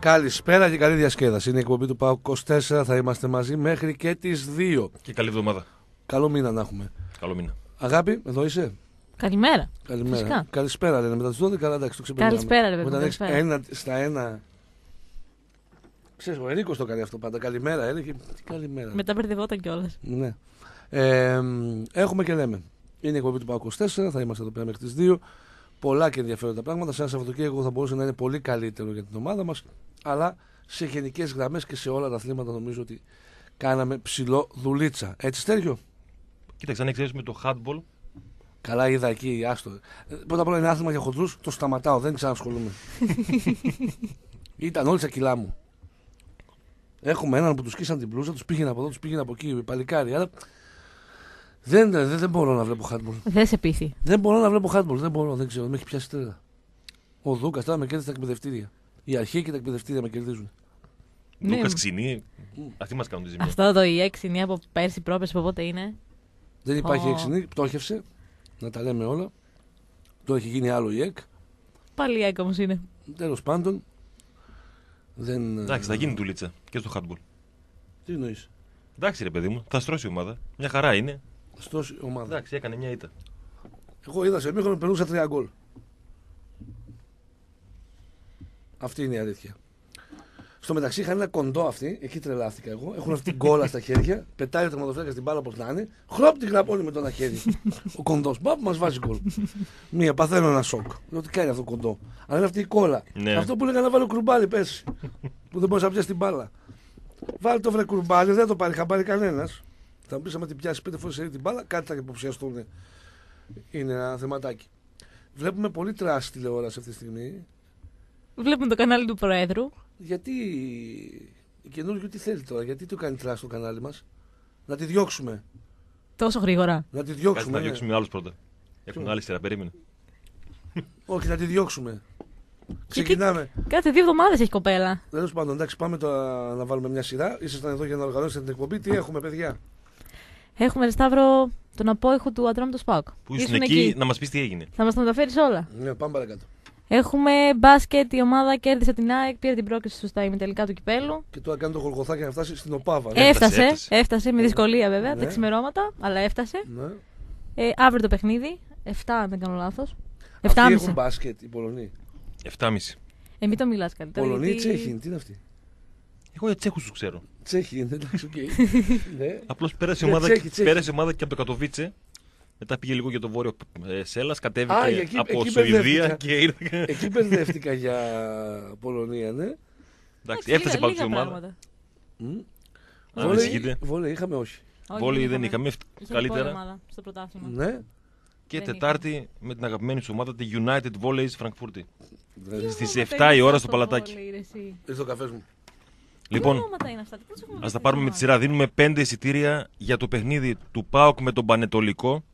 Καλησπέρα και καλή διασκέδαση. Είναι η εκπομπή του ΠΑΟ 24. Θα είμαστε μαζί μέχρι και τις 2. Και καλή εβδομάδα. Καλό μήνα να έχουμε. Καλό μήνα. Αγάπη, εδώ είσαι; Καλημέρα. Καλημέρα. Φυσικά. Καλησπέρα λένε μετά τις 12. Καλά, εντάξει, το ξεπερνάμε. Καλησπέρα, ρε παιδί μου, Όταν έχεις καλησπέρα. ένα στα ένα. Ξέρεις, ο Ενίκο το κάνει αυτό πάντα. Καλημέρα, έλεγε. Τι καλημέρα. Μετά μπερδευόταν κιόλας. Ναι. Ε, μ, έχουμε και λέμε. Είναι η εκπομπή του ΠΑΟ 24. Θα είμαστε εδώ πέρα μέχρι τις 2. Πολλά και ενδιαφέροντα πράγματα. Σε ένα Σαββατοκύριακο θα μπορούσε να είναι πολύ καλύτερο για την ομάδα μας. Αλλά σε γενικές γραμμές και σε όλα τα αθλήματα νομίζω ότι κάναμε ψηλό δουλίτσα. Έτσι, Στέργιο; Κοίταξε, αν εξαιρέσουμε το handball, Καλά, είδα εκεί, άστο. Ε, Πρώτα απ' όλα είναι άθλημα για χοντρούς, το σταματάω, δεν ξανασχολούμαι. Ήταν όλοι στα κιλά μου. Έχουμε έναν που τους σκίσαν την πλούζα, τους πήγαινε από εδώ, τους πήγαινε από εκεί, παλικάρι. Αλλά δεν, δεν, δεν μπορώ να βλέπω handball. Δεν σε πείθει. Δεν μπορώ να βλέπω handball, δεν μπορώ, δεν ξέρω, με έχει πιάσει τρέλα. Ο Δούκας τώρα με κέρδισε τα εκπαιδευτήρια. Η αρχή και τα εκπαιδευτήρια με κερδίζουν. Ναι. Λούκα ξυνή, αυτοί μας κάνουν τη ζημιά. Αυτό το η έξι από πέρσι πρόπεση από πότε είναι. Δεν υπάρχει Ω. έξινη, πτώχευσε. Να τα λέμε όλα. Τώρα έχει γίνει άλλο η ΕΚ. Πάλι η έκ όμως είναι. Τέλος πάντων. Δεν... Εντάξει, θα γίνει δουλίτσα και στο handball. Τι εννοείς. Εντάξει, ρε παιδί μου, θα στρώσει η ομάδα. Μια χαρά είναι. Στρώση ομάδα. Εντάξει, έκανε μια ήττα. Εγώ είδα σε μήχρονο περνούσα τρία γκολ. Αυτή είναι η αλήθεια. Στο μεταξύ είχαν ένα κοντό αυτοί, εκεί τρελάθηκα εγώ. Έχουν αυτή την κόλλα στα χέρια, πετάει ο τερματοφύλακας την μπάλα όπως να είναι. Χρόπ την γραπώνει με το ένα χέρι. ο κοντός. Μπαπ μας βάζει γκολ. Μία, παθαίνω ένα σοκ. Λέω τι κάνει αυτό το κοντό. Αλλά είναι αυτή η κόλλα. Ναι. Αυτό που έλεγα να βάλω κουρμπάλι πέσει. που δεν μπορεί να πιάσει την μπάλα. Βάλει το βρε κουρμπάλι, δεν το πάρει χαμπάρι κανένας. Θα μου πεις άμα την πιάσεις πέντε φορές την μπάλα, κάτι θα υποψιαστούν. Είναι ένα θεματάκι. Βλέπουμε πολύ τράση τηλεόραση αυτή τη στιγμή. Βλέπουμε το κανάλι του Προέδρου. Γιατί η καινούργιο τι θέλει τώρα, γιατί το κάνει τράση το κανάλι μας; Να τη διώξουμε. Τόσο γρήγορα. Να τη Κάτσε διώξουμε. να ναι. διώξουμε άλλους πρώτα. Έχουν άλλη σειρά, περίμενε. Όχι, να τη διώξουμε. Ξεκινάμε. Κάθε δύο εβδομάδες έχει κοπέλα. Τέλος πάντων, εντάξει, πάμε τώρα να βάλουμε μια σειρά. Ήσασταν εδώ για να οργανώσετε την εκπομπή. Τι έχουμε, παιδιά; Έχουμε ρε Σταύρο τον απόϊχο του Ατρόμητος Σπάουκ. Που ήσουν εκεί, να μας πεις τι έγινε. Θα μας τα μεταφέρει όλα. Ναι, πάμε παρακάτω. Έχουμε μπάσκετ, η ομάδα κέρδισε την ΑΕΚ, πήρε την πρόκληση στα ημιτελικά του κυπέλου. Και τώρα κάνει το γολγοθάκι να φτάσει στην Οπάβα. Ναι. Έφτασε, έφτασε. έφτασε, με δυσκολία βέβαια, Ναι. τα ξημερώματα, αλλά έφτασε. Ναι. Ε, αύριο το παιχνίδι, 7 αν δεν κάνω λάθος. Αυτοί 7,5. έχουν μπάσκετ, οι Πολωνοί. 7,5. Ε, μην το μιλάς καλύτερα. Πολωνοί ή γιατί- Τσέχοι, είναι, τι είναι αυτοί; Εγώ για Τσέχους τους ξέρω. Τσέχοι είναι, εντάξει, οκ. ναι. Απλώς πέρασε, η Για ομάδα, Τσέχη, Τσέχη. πέρασε η ομάδα και από το Κατοβίτσε. Μετά πήγε λίγο για το Βόρειο ε, Σέλας, κατέβηκε Α, για εκεί- από εκεί Σουηδία μπερδεύτηκα. και ήρθε. Εκεί μπερδεύτηκα για Πολωνία, ναι. Εντάξει, Εντάξει, έφτασε λίγα- πάντως η λίγα ομάδα. πράγματα. Μμ. Αν Βόλεϊ- ανησυχείτε. Βόλεϊ είχαμε, όχι. Όχι, Βόλεϊ δεν είχαμε, Είχε άλλη καλύτερα. ομάδα στο πρωτάθλημα. Ναι. Και Δεν Τετάρτη με την αγαπημένη σου ομάδα, τη United Volleys Frankfurt. Δηλαδή, Στις Τι 7 ονόματα η ώρα είναι στο αυτό, Παλατάκι. βόλεϊ, ρε εσύ. ήρθε ο καφέ μου. Λοιπόν, Τι ονόματα είναι αυτά, τι πώς έχουμε Α τα τέτοια πάρουμε με τη ονόματα. σειρά. Δίνουμε πέντε εισιτήρια για το παιχνίδι του ΠΑΟΚ με τον Πανετολικό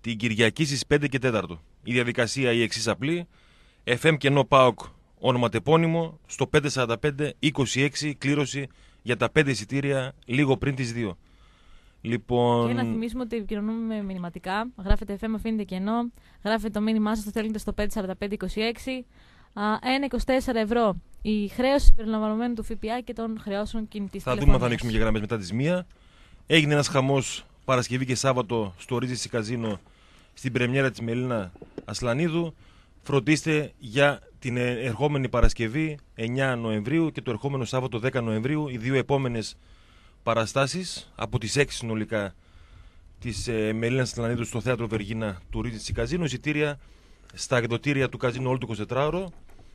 την Κυριακή στις 5 και 4. Η διαδικασία η εξής απλή. FM κενό ΠΑΟΚ ονοματεπώνυμο στο 545-26 κλήρωση για τα πέντε εισιτήρια λίγο πριν τις 2. Λοιπόν. Και να θυμίσουμε ότι επικοινωνούμε με μηνυματικά. Γράφετε FM, αφήνετε κενό. Γράφετε το μήνυμά σας, το στέλνετε στο 54526. Α, 1,24 ευρώ η χρέωση περιλαμβανομένου του ΦΠΑ και των χρεώσεων κινητής Θα δούμε αν θα ανοίξουμε και γραμμές μετά τις 1. Έγινε ένας χαμός Παρασκευή και Σάββατο στο Ρίζι Καζίνο στην πρεμιέρα της Μελίνα Ασλανίδου. Φροντίστε για την ε- ερχόμενη Παρασκευή 9 Νοεμβρίου και το ερχόμενο Σάββατο 10 Νοεμβρίου. Οι δύο επόμενες παραστάσεις από τις 6 συνολικά της ε, Μελίνας Ασλανίδου στο θέατρο Βεργίνα του Ρίζι Καζίνο. Εισιτήρια στα εκδοτήρια του Καζίνο όλο το 24ωρο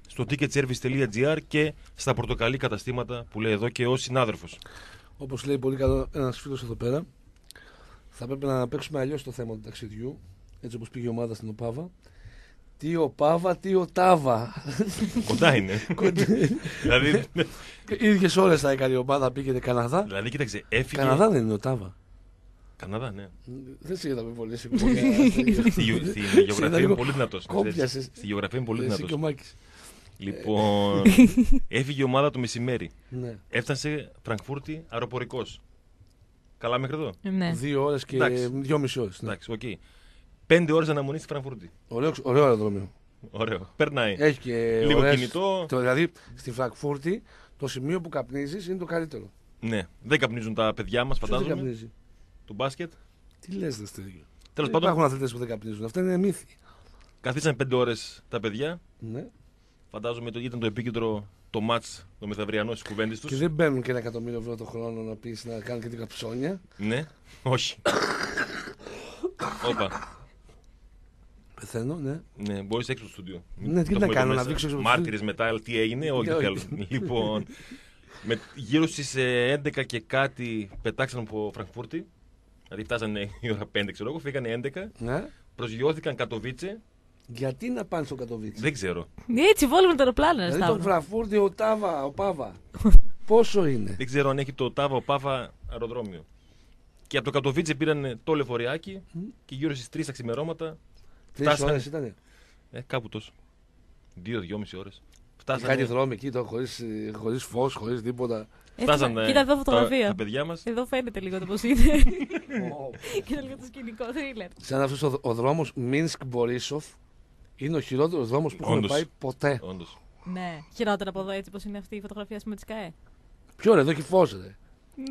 στο ticketservice.gr και στα πορτοκαλί καταστήματα που λέει εδώ και ο συνάδελφος. Όπως λέει πολύ καλό ένας φίλος εδώ πέρα, θα πρέπει να παίξουμε αλλιώς το θέμα του ταξιδιού. Έτσι όπως πήγε η ομάδα στην Οπάβα. Τι Οπάβα, τι Οτάβα. Κοντά είναι. δηλαδή, ίδιες ώρες θα έκανε η ομάδα, πήγαινε Καναδά. δηλαδή, κοίταξε, έφυγε. Καναδά δεν είναι Οτάβα. Καναδά, ναι. Δεν σε είδα με πολλέ στη, γεω- στη γεωγραφία είναι λίγο πολύ δυνατός. κόμπιασες. Στη γεωγραφία είναι πολύ Εσύ δυνατός. Και ο Μάκης. Λοιπόν, έφυγε η ομάδα το μεσημέρι. Ναι. Έφτασε Φραγκφούρτη αεροπορικός. Καλά μέχρι εδώ; Ναι. Δύο ώρες και Εντάξει. δυόμιση ώρες. Ναι. Εντάξει, οκ. Πέντε ώρες αναμονής στη Φραγκφούρτη. Ωραίο, ωραίο αεροδρόμιο. Ωραίο. Περνάει. Έχει και Λίγο ωραίες- κινητό. Το, δηλαδή στη Φραγκφούρτη το σημείο που καπνίζεις είναι το καλύτερο. Ναι. Δεν καπνίζουν τα παιδιά μας, Ποιος δεν φαντάζομαι. καπνίζει; Του μπάσκετ. Τι λες, δες στέγιο. Τέλος Υπάρχουν πάντων, αθλητές που δεν καπνίζουν. Αυτά είναι μύθοι. καθίσαν πέντε ώρες τα παιδιά. Ναι. Φαντάζομαι ότι ήταν το επίκεντρο το μάτς το μεθαυριανό στις κουβέντες τους. Και δεν μπαίνουν και ένα εκατομμύριο ευρώ το χρόνο να πεις να κάνουν και την καψόνια. Ναι, όχι. Όπα. Πεθαίνω, ναι. Ναι, μπορείς έξω στο στούντιο. Ναι, τι Το να έχουμε κάνω, εδώ να μέσα. δείξω έξω από το Μάρτυρες μετά, τι έγινε, όχι Ναι, όχι. θέλω. λοιπόν, με, γύρω στις 11 και κάτι πετάξαν από Φραγκφούρτη. Δηλαδή φτάσανε η ώρα 5, ξέρω εγώ, φύγανε 11. ναι. Προσγειώθηκαν Κατοβίτσε. Γιατί να πάνε στο Κατοβίτσι; Δεν ξέρω. Έτσι βόλουμε το αεροπλάνο, ρε Δηλαδή το Σταύρο. Φραγκφούρτη, ο Τάβα, ο Πάβα. Πόσο είναι; Δεν ξέρω αν έχει το Τάβα Πάβα αεροδρόμιο. Και από το Κατοβίτσε πήραν το λεωφοριάκι και γύρω στις 3 τα ξημερώματα. Τρεις φτάσανε. ώρε ήταν. Ε, κάπου τόσο. Δύο-δυόμιση ώρες. Κάτι Φτάσανε, δρόμοι εκεί, χωρίς χωρίς φως, χωρίς τίποτα. Ε, φτάσανε Κοίτα εδώ τα, φωτογραφία. τα παιδιά μας. Εδώ φαίνεται λίγο το πώς είναι. Κοίτα λίγο το σκηνικό θρίλερ. Σαν αυτός ο, ο δρόμος Μίνσκ Μπορίσοφ είναι ο χειρότερος δρόμος που έχουμε Όντως. πάει ποτέ. Όντως. Ναι, χειρότερα από εδώ έτσι πώ είναι αυτή η φωτογραφία με της ΚΑΕ. Ποιο ρε, εδώ έχει φως, ρε.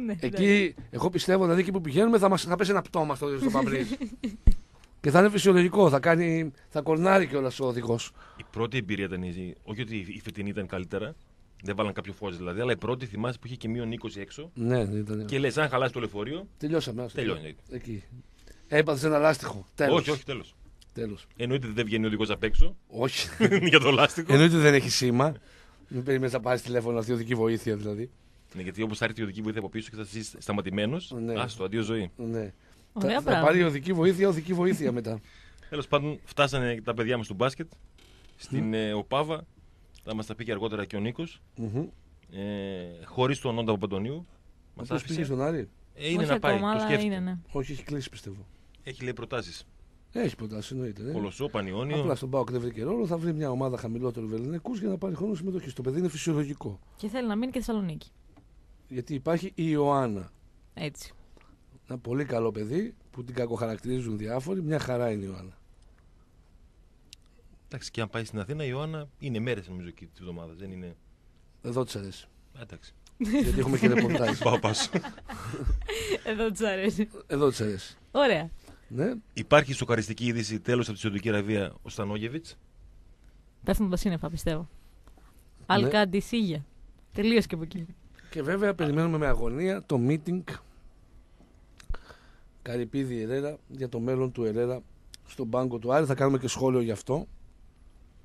Ναι, Εκεί, εγώ πιστεύω δηλαδή εκεί που πηγαίνουμε θα, μας, θα πέσει ένα πτώμα στο, στο παμπρίζ. και θα είναι φυσιολογικό, θα, κάνει, θα κορνάρει κιόλας ο οδηγός. Η πρώτη εμπειρία ήταν η. Όχι ότι η φετινή ήταν καλύτερα. Δεν βάλαν κάποιο φως δηλαδή. Αλλά η πρώτη θυμάσαι που είχε και μείον 20 έξω. Ναι, ναι, ήταν. Και λες, αν χαλάσει το λεωφορείο. Τελειώσαμε. άστο. Τελειώνει. Εκεί. Έπαθες ένα λάστιχο. Τέλος. Όχι, όχι, τέλος. Τέλος. Εννοείται ότι δεν βγαίνει ο οδηγός απ' έξω όχι. για το λάστιχο. Εννοείται δεν έχει σήμα. Μην περιμένεις να πάρεις τηλέφωνο αυτή η οδική βοήθεια δηλαδή. Ναι, γιατί όπως θα έρθει η οδική βοήθεια από πίσω και θα είσαι σταματημένος. Ναι. Άστο, αντίο ζωή. Ναι. Ωραία θα, θα πράγματα. πάρει οδική βοήθεια, οδική βοήθεια μετά. Τέλος πάντων, φτάσανε τα παιδιά μας στο μπάσκετ. Στην ε, Οπάβα. Θα μας τα πει και αργότερα και ο Νίκος. Μμμ. Ε, Χωρίς τον Όντα Παπαντονίου. Μας Αυτός πήγε στον Άρη. Ε, είναι Όχι να πάει. ακόμα, το αλλά σκέφτεται. είναι, ναι. Όχι, έχει κλείσει πιστεύω. Έχει λέει προτάσεις. Έχει προτάσει, εννοείται. Ναι. Κολοσσό, Πανιόνιο. Απλά στον Πάοκ δεν βρήκε ρόλο, θα βρει μια ομάδα χαμηλότερου βεληνικού για να πάρει χρόνο συμμετοχής. Το παιδί είναι φυσιολογικό. Και θέλει να μείνει και Θεσσαλονίκη. Γιατί υπάρχει η Ιωάννα. Έτσι. Ένα πολύ καλό παιδί που την κακοχαρακτηρίζουν διάφοροι. Μια χαρά είναι η Ιωάννα. Εντάξει, και αν πάει στην Αθήνα, η Ιωάννα είναι μέρες νομίζω εκεί της εβδομάδας. Δεν είναι; Εδώ της αρέσει. Α, Εντάξει. Γιατί έχουμε και ρεπορτάζ. Πάω πάσο. Εδώ του αρέσει. Εδώ της αρέσει. Ωραία. Ναι. Υπάρχει σοκαριστική είδηση τέλος από τη Σαουδική Αραβία ο Στανόγεβιτς; Πέφτουν τα σύννεφα, πιστεύω. Ναι. Αλκάντι Σίγια. Τελείωσε και από εκεί. Και βέβαια περιμένουμε με αγωνία το meeting Καρυπίδη Ερέρα για το μέλλον του Ερέρα στον πάγκο του Άρη. Θα κάνουμε και σχόλιο γι' αυτό.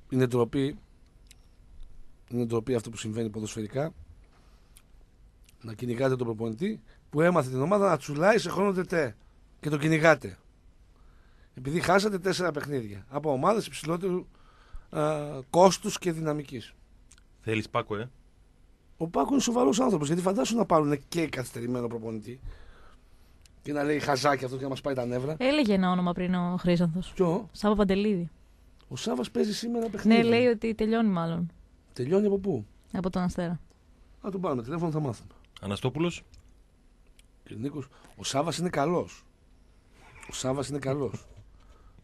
Είναι ντροπή. Είναι ντροπή αυτό που συμβαίνει ποδοσφαιρικά. Να κυνηγάτε τον προπονητή που έμαθε την ομάδα να τσουλάει σε χρόνο ντε τε. Και το κυνηγάτε. Επειδή χάσατε τέσσερα παιχνίδια από ομάδες υψηλότερου α, κόστους και δυναμικής. Θέλεις Πάκο, ε; Ο Πάκο είναι σοβαρός άνθρωπος. Γιατί φαντάσου να πάρουν και καθυστερημένο προπονητή και να λέει χαζάκι αυτός και να μας πάει τα νεύρα. Έλεγε ένα όνομα πριν ο Χρήσανθο. Ποιο; Σάβα Παντελίδη. Ο Σάβας παίζει σήμερα παιχνίδι. Ναι, λέει ότι τελειώνει μάλλον Τελειώνει από πού; από τον Αστέρα. Να τον πάρουμε τηλέφωνο, θα μάθουμε. Αναστόπουλος. Κύριε Νίκος, ο Σάβας είναι καλός. Ο Σάβας είναι καλός.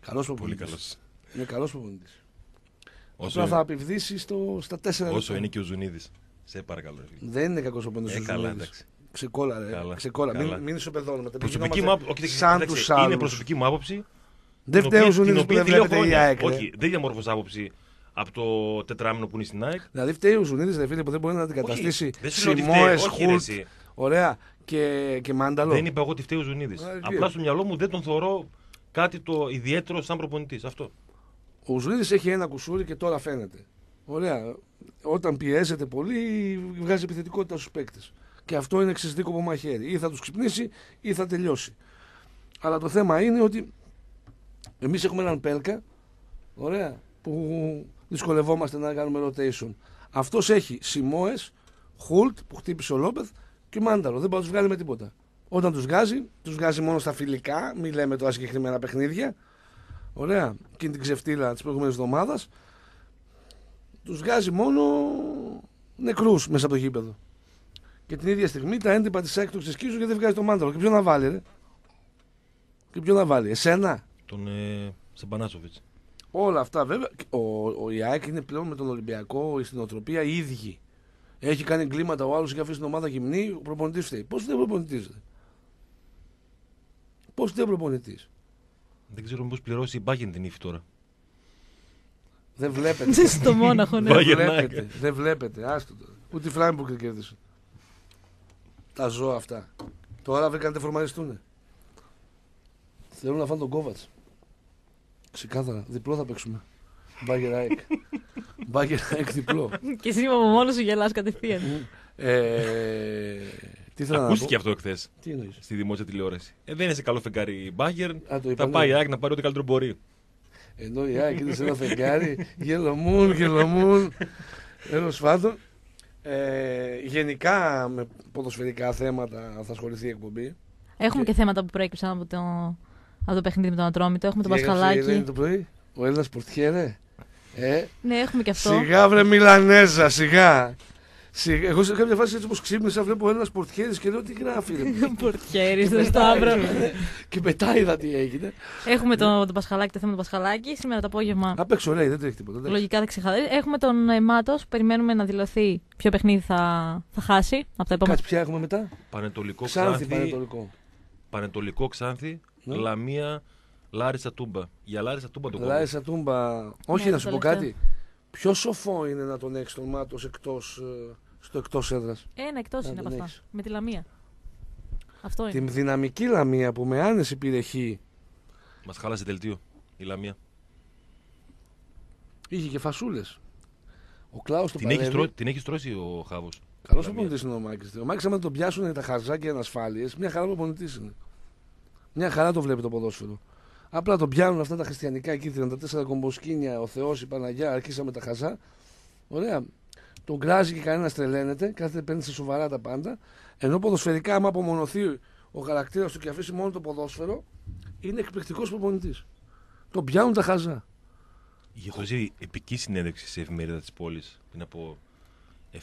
Καλός Πολύ προπονητής. καλός. Είναι καλός προπονητής. Όσο, Απλά θα απειβδίσει στο, στα τέσσερα όσο λεπτά. είναι και ο Ζουνίδης. Σε παρακαλώ. ρε φίλε. Δεν είναι κακός ο πόντο Ε, καλά, εντάξει. Ξεκόλα, ρε. Καλά, Ξεκόλα. καλά. Μην, μην ισοπεδώνουμε. Τα Προσωπική μου γινόμαστε άποψη. όχι, Σαν κοίταξε, τους άλλους. Είναι προσωπική μου άποψη. Δεν την φταίει ο οποία- την Ζουνίδης που οποία δεν τη λέω βλέπετε η χρόνια. ΑΕΚ. ρε. Όχι, δεν διαμόρφωσα άποψη από το τετράμινο που είναι στην ΑΕΚ. Δηλαδή φταίει ο Ζουνίδης, ρε φίλε, που δεν μπορεί να αντικαταστήσει Όχι, δεν σου λέω ότι φταίει. Σιμόε, Όχι, ρε, Χουλτ, εσύ. ωραία και, και Μάνταλο. Δεν είπα εγώ ότι φταίει ο Ζουνίδης. Α, τι Απλά είναι. στο μυαλό μου δεν τον θεωρώ κάτι το ιδιαίτερο σαν προπονητής. Αυτό. Ο Ζουνίδη έχει ένα κουσούρι και τώρα φαίνεται. Ωραία. Όταν πιέζεται πολύ, βγάζει επιθετικότητα στους παίκτες. Και αυτό είναι εξαιρετικό μαχαίρι. Ή θα τους ξυπνήσει ή θα τελειώσει. Αλλά το θέμα είναι ότι εμείς έχουμε έναν Πέλκα, ωραία, που δυσκολευόμαστε να κάνουμε rotation. Αυτός έχει Σιμόε, Χουλτ που χτύπησε ο Λόπεθ και Μάνταλο. Δεν μπορεί να τους βγάλει με τίποτα. Όταν τους βγάζει, τους βγάζει μόνο στα φιλικά, μην λέμε τώρα συγκεκριμένα παιχνίδια. Ωραία. Εκείνη την ξεφτύλα της προηγούμενης εβδομάδας. Τους βγάζει μόνο νεκρούς μέσα από το γήπεδο. Και την ίδια στιγμή τα έντυπα της ΑΕΚ του ξεσκίζουν γιατί δεν βγάζει το μάνταλο. Και ποιο να βάλει, ρε; Και ποιο να βάλει, εσένα; Τον ε, Σαμπανάσοβιτς. Όλα αυτά βέβαια. Ο, ο Ιάκ είναι πλέον με τον Ολυμπιακό στην οτροπία ίδιοι. Έχει κάνει εγκλήματα ο άλλος, έχει αφήσει την ομάδα γυμνή, ο προπονητής φταίει. Πώς δεν προπονητής. Πώς δεν προπονητής. Δεν ξέρω μήπως πληρώσει η Μπάγκεν την ύφη τώρα. Δεν βλέπετε. Στο Μόναχο, ναι. δεν Bayern βλέπετε. Δεν βλέπετε. Άστο το. Ούτε η Φράιμπουργκ δεν κέρδισε. Τα ζώα αυτά. Τώρα βρήκαν να φορμαριστούν. Θέλουν να φάνε τον Κόβατς. Ξεκάθαρα. Διπλό θα παίξουμε. Μπάγκερ ΑΕΚ. Μπάγκερ ΑΕΚ διπλό. Και εσύ από μόνος σου γελάς κατευθείαν. Ε, τι θέλω να Ακούστηκε πω; αυτό εχθές Τι εννοείς; στη δημόσια τηλεόραση. Ε, δεν είναι σε καλό φεγγάρι η Μπάγκερ. Α, το Θα είπανε. πάει η ΑΕΚ να πάρει ό,τι καλύτερο μπορεί. Ενώ η ΑΕΚ είναι σε ένα φεγγάρι, γελομούν, γελομούν. Τέλος πάντων. Ε, γενικά με ποδοσφαιρικά θέματα θα ασχοληθεί η εκπομπή. Έχουμε Και- και θέματα που προέκυψαν από το, από το παιχνίδι με τον Ατρόμητο. Έχουμε το Τι έγραψε η Ελένη Πασχαλάκι. το πρωί, ο Έλληνας Πορτιέρε. Ε, Ναι, έχουμε και αυτό. σιγά βρε Μιλανέζα, σιγά. Σιγά. Εγώ σε κάποια φάση έτσι όπως ξύπνησα, βλέπω ένας Πορτιέρης και λέω τι γράφει. ρε. Πορτιέρης στο Σταύρο. και μετά είδα τι έγινε. Έχουμε το, το Πασχαλάκι, το θέμα του Πασχαλάκι. Σήμερα το απόγευμα Απ' έξω λέει, δεν τρέχει τίποτα. εντάξει. λογικά θα ξεχαρίσει. Έχουμε τον ε, Μάτος, Περιμένουμε να δηλωθεί ποιο παιχνίδι θα, θα χάσει από τα επόμενα. Κάτσε, ποια έχουμε μετά; Πανετολικό Ξάνθη, Ξάνθη, Πανετολικό. Πανετολικό Ξάνθη, Ναι. Λαμία, Λάρισα Τούμπα. Για Λάρισα Τούμπα το κόμμα. Λάρισα Τούμπα. Όχι, Ναι, να το σου πω τελευταίο. κάτι. Πιο σοφό είναι να τον έχεις τον Μάτος εκτός, ε, στο εκτός έδρας. Ένα εκτός Α, είναι από δεν αυτά. έχεις. Με τη Λαμία. Αυτό είναι. Την δυναμική λαμία που με άνεση πήρε χ, Μας χάλασε δελτίο η Λαμία. είχε και φασούλες. Ο Κλάου το Την έχεις, παλεύει. τρώ... την έχεις τρώσει ο Χάβος. Καλός Λαμία. προπονητή είναι ο Μάκης. Ο Μάκης, άμα τον πιάσουν τα χαζάκια ανασφάλειε, μια χαρά προπονητής είναι. Μια χαρά το βλέπει το ποδόσφαιρο. Απλά τον πιάνουν αυτά τα χριστιανικά κίτρινα, τα τέσσερα κομποσκίνια, ο Θεός, η Παναγιά, αρχίσαμε τα χαζά. Ωραία. Τον κράζει και κανένα τρελαίνεται, κάθεται παίρνει σε σοβαρά τα πάντα. Ενώ ποδοσφαιρικά, άμα απομονωθεί ο χαρακτήρας του και αφήσει μόνο το ποδόσφαιρο, είναι εκπληκτικός προπονητής. Τον πιάνουν τα χαζά. Είχε δώσει επική συνέντευξη σε εφημερίδα της πόλης πριν από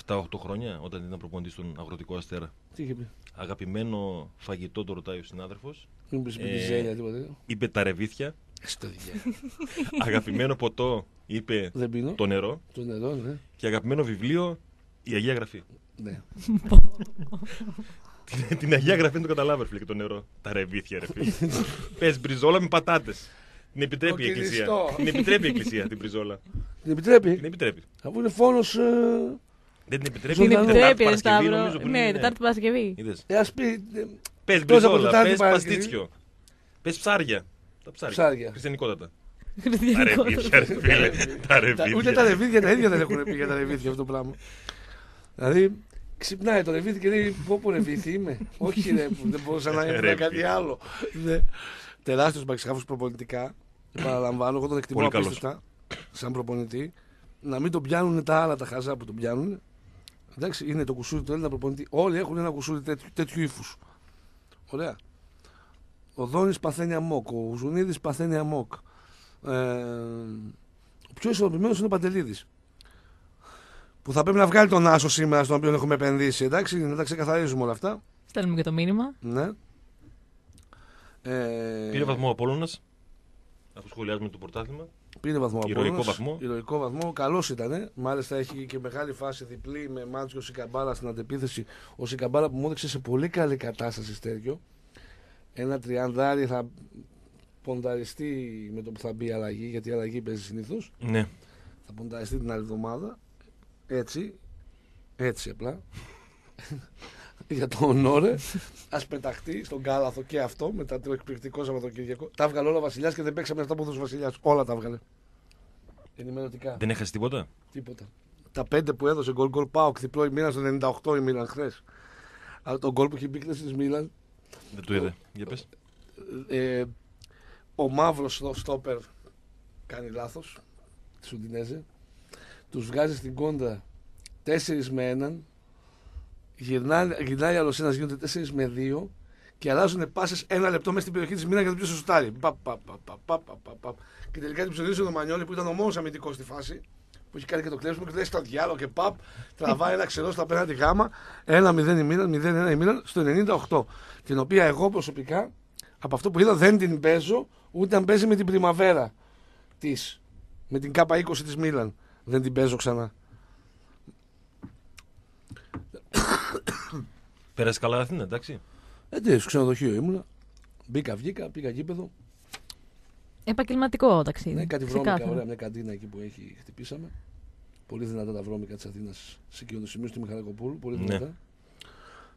7-8 χρόνια όταν ήταν προπονητής στον αγροτικό αστέρα. Τι είχε πει; Αγαπημένο φαγητό, το ρωτάει ο συνάδελφος. Μην πεις Ε, ζέλια, τίποτα τέτοιο. Είπε τα ρεβίθια. Στο διάλογο. Αγαπημένο ποτό, είπε Δεν πίνω. το νερό. Το νερό, ναι. Και αγαπημένο βιβλίο, η Αγία Γραφή. ναι. την, την Αγία Γραφή δεν το καταλάβει, φίλε, και το νερό. Τα ρεβίθια, ρε φίλε. Πες μπριζόλα με πατάτες. Την επιτρέπει Το η Εκκλησία. κυλιστό. Την επιτρέπει η Εκκλησία την μπριζόλα. Την επιτρέπει. Την επιτρέπει. Αφού είναι φόνος. Ε, Δεν την επιτρέπει. Την Ζωντανό. επιτρέπει, Τετάρτη ε, Παρασκευή, Σταύρο. νομίζω, που Ναι, είναι, Τετάρτη Παρασκευή. Είδες. ε, ας πει. ε, Πες Εκτός από μπριζόλα, Τετάρτη πες Παρασκευή. παστίτσιο. Πες ψάρια. Τα ψάρια. Ψάρια. Χριστιανικότατα. Τα Χριστιανικό. ρεβίθια, ρε φίλε. Τα τα- ρεβίθια. Ούτε τα ρεβίδια τα ίδια δεν έχουν πει για τα ρεβίδια αυτό το πράγμα. Δηλαδή, ξυπνάει το ρεβίδι και λέει: Πω πω ρεβίδι είμαι. Όχι, ρε, που δεν μπορούσα να ήμουν Ρεβίδι. κάτι άλλο. Ναι. Τεράστιος μπαξιχάφο προπονητικά. Παραλαμβάνω, εγώ τον εκτιμώ Πολύ καλός. απίστευτα σαν προπονητή. Να μην τον πιάνουν τα άλλα τα χαζά που τον πιάνουν. Εντάξει, είναι το κουσούρι του Έλληνα προπονητή. Όλοι έχουν ένα κουσούρι τέτοιου, τέτοιου ύφους. Ωραία. Ο Δόνης παθαίνει αμόκ. Ο Ζουνίδης παθαίνει αμόκ. Ε, ο πιο ισορροπημένος είναι ο Παντελίδης. Που θα πρέπει να βγάλει τον Άσο σήμερα στον οποίο έχουμε επενδύσει. Εντάξει, να τα ξεκαθαρίζουμε όλα αυτά. Στέλνουμε και το μήνυμα. Ναι. Ε, Πήρε βαθμό ο Απόλλωνας, αφού σχολιάζουμε το πρωτάθλημα. Πήρε βαθμό από Ηρωικό όλους. βαθμό. Ηρωικό βαθμό. Καλός ήταν. Μάλιστα έχει και μεγάλη φάση διπλή με Μάτσιο Σικαμπάλα στην αντεπίθεση. Ο Σικαμπάλα που μου έδειξε σε πολύ καλή κατάσταση στέργιο. Ένα τριάνδάρι θα πονταριστεί με το που θα μπει η αλλαγή, γιατί η αλλαγή παίζει συνήθως. Ναι. Θα πονταριστεί την άλλη εβδομάδα. Έτσι. Έτσι απλά. Για το ονόρε. Α πεταχτεί στον κάλαθο και αυτό μετά το εκπληκτικό Σαββατοκύριακο. Τα έβγαλε όλα ο Βασιλιάς και δεν παίξαμε αυτά που έδωσε ο Βασιλιάς. Όλα τα έβγαλε. Ενημερωτικά. Δεν έχασες τίποτα; Τίποτα. Τα πέντε που έδωσε γκολ γκολ πάω διπλό η Μίλαν στο 98 η Μίλαν χθες. Αλλά το γκολ που έχει μπει της Μίλαν. Δεν το είδε. Για πες. Ε, ο μαύρος στόπερ κάνει λάθος. Σουντινέζε. Τους βγάζει στην κόντρα 4 με 1. Γυρνάει, γυρνάει άλλος ένας, γίνονται 4 με 2 και αλλάζουν πάσες ένα λεπτό μέσα στην περιοχή της Μίλαν για το ποιο θα σουτάρει. Πα, πα, πα, πα, πα, πα, πα, πα. Και τελικά την ψωνίζει ο Μανιόλη που ήταν ο μόνος αμυντικός στη φάση. Που έχει κάνει και το κλέψιμο και λέει στο διάλογο και παπ. Τραβάει ένα ξερό στα απέναντι γάμα. 1-0 η Μίλαν, 0-1 η Μίλαν στο 98. Την οποία εγώ προσωπικά από αυτό που είδα δεν την παίζω ούτε αν παίζει με την πριμαβέρα της Με την ΚΑΠΑ 20 της Μίλαν. Δεν την παίζω ξανά. Πέρασε καλά Αθήνα, εντάξει. Εντάξει, στο ξενοδοχείο ήμουνα. Μπήκα, βγήκα, πήγα γήπεδο. Επαγγελματικό ταξίδι. Ναι, κάτι βρώμικα, Ξεκάθαρα. ωραία, μια καντίνα εκεί που έχει χτυπήσαμε. Πολύ δυνατά τα βρώμικα της Αθήνας σε εκείνο το σημείο, στη Μιχαλακοπούλου. Πολύ Ναι. δυνατά.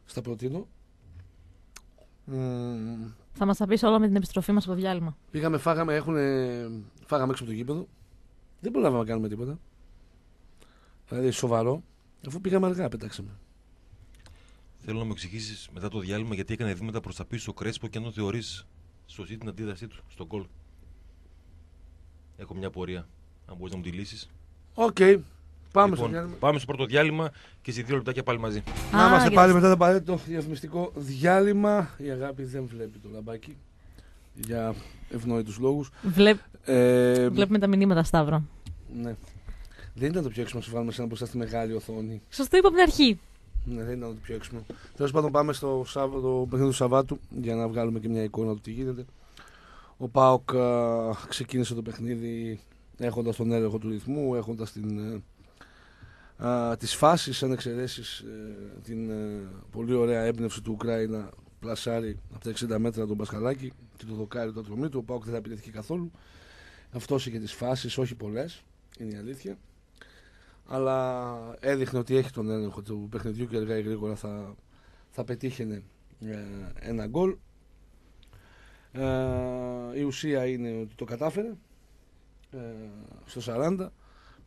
Στα προτείνω. Μμμ, Θα μας τα πεις όλα με την επιστροφή μας από το διάλειμμα. πήγαμε, φάγαμε, έχουνε, φάγαμε έξω από το γήπεδο. Δεν προλάβαμε να κάνουμε τίποτα. Δηλαδή σοβαρό. Αφού πήγαμε αργά, πετάξαμε. Θέλω να μου εξηγήσεις μετά το διάλειμμα γιατί έκανε βήματα προς τα πίσω ο Κρέσπο και αν το θεωρείς σωστή την αντίδρασή του στο γκολ. Έχω μια απορία. Αν μπορείς να μου τη λύσεις. Οκ. Πάμε στο διάλειμμα. πάμε στο πρώτο διάλειμμα και σε δύο λεπτάκια πάλι μαζί. Να Α, είμαστε για- πάλι μετά το απαραίτητο διαφημιστικό διάλειμμα. Η αγάπη δεν βλέπει το λαμπάκι. Για ευνόητους λόγους. Βλέπ- Ε, Βλέπουμε τα μηνύματα, Σταύρο. ναι. Δεν ήταν το πιο έξυπνο να σε βάλουμε σε ένα μπροστά στη μεγάλη οθόνη. Σας το είπα από την αρχή. Ναι, δεν ήταν το πιο έξυπνο. Τέλος πάντων, πάμε στο Σάββατο, το παιχνίδι του Σαββάτου για να βγάλουμε και μια εικόνα του τι γίνεται. Ο Πάοκ α, ξεκίνησε το παιχνίδι έχοντας τον έλεγχο του ρυθμού, έχοντας την. ε, α, τις φάσεις αν εξαιρέσεις ε, την ε, πολύ ωραία έμπνευση του Ουκράινα πλασάρει από τα 60 μέτρα τον Πασχαλάκη και το δοκάρι το ατρομή του ο Πάοκ δεν θα επιτεθεί καθόλου αυτός είχε τις φάσεις όχι πολλές είναι η αλήθεια αλλά έδειχνε ότι έχει τον έλεγχο του παιχνιδιού και αργά ή γρήγορα θα, θα πετύχαινε ε, ένα γκολ. Ε, η ουσία είναι ότι το κατάφερε ε, στο 40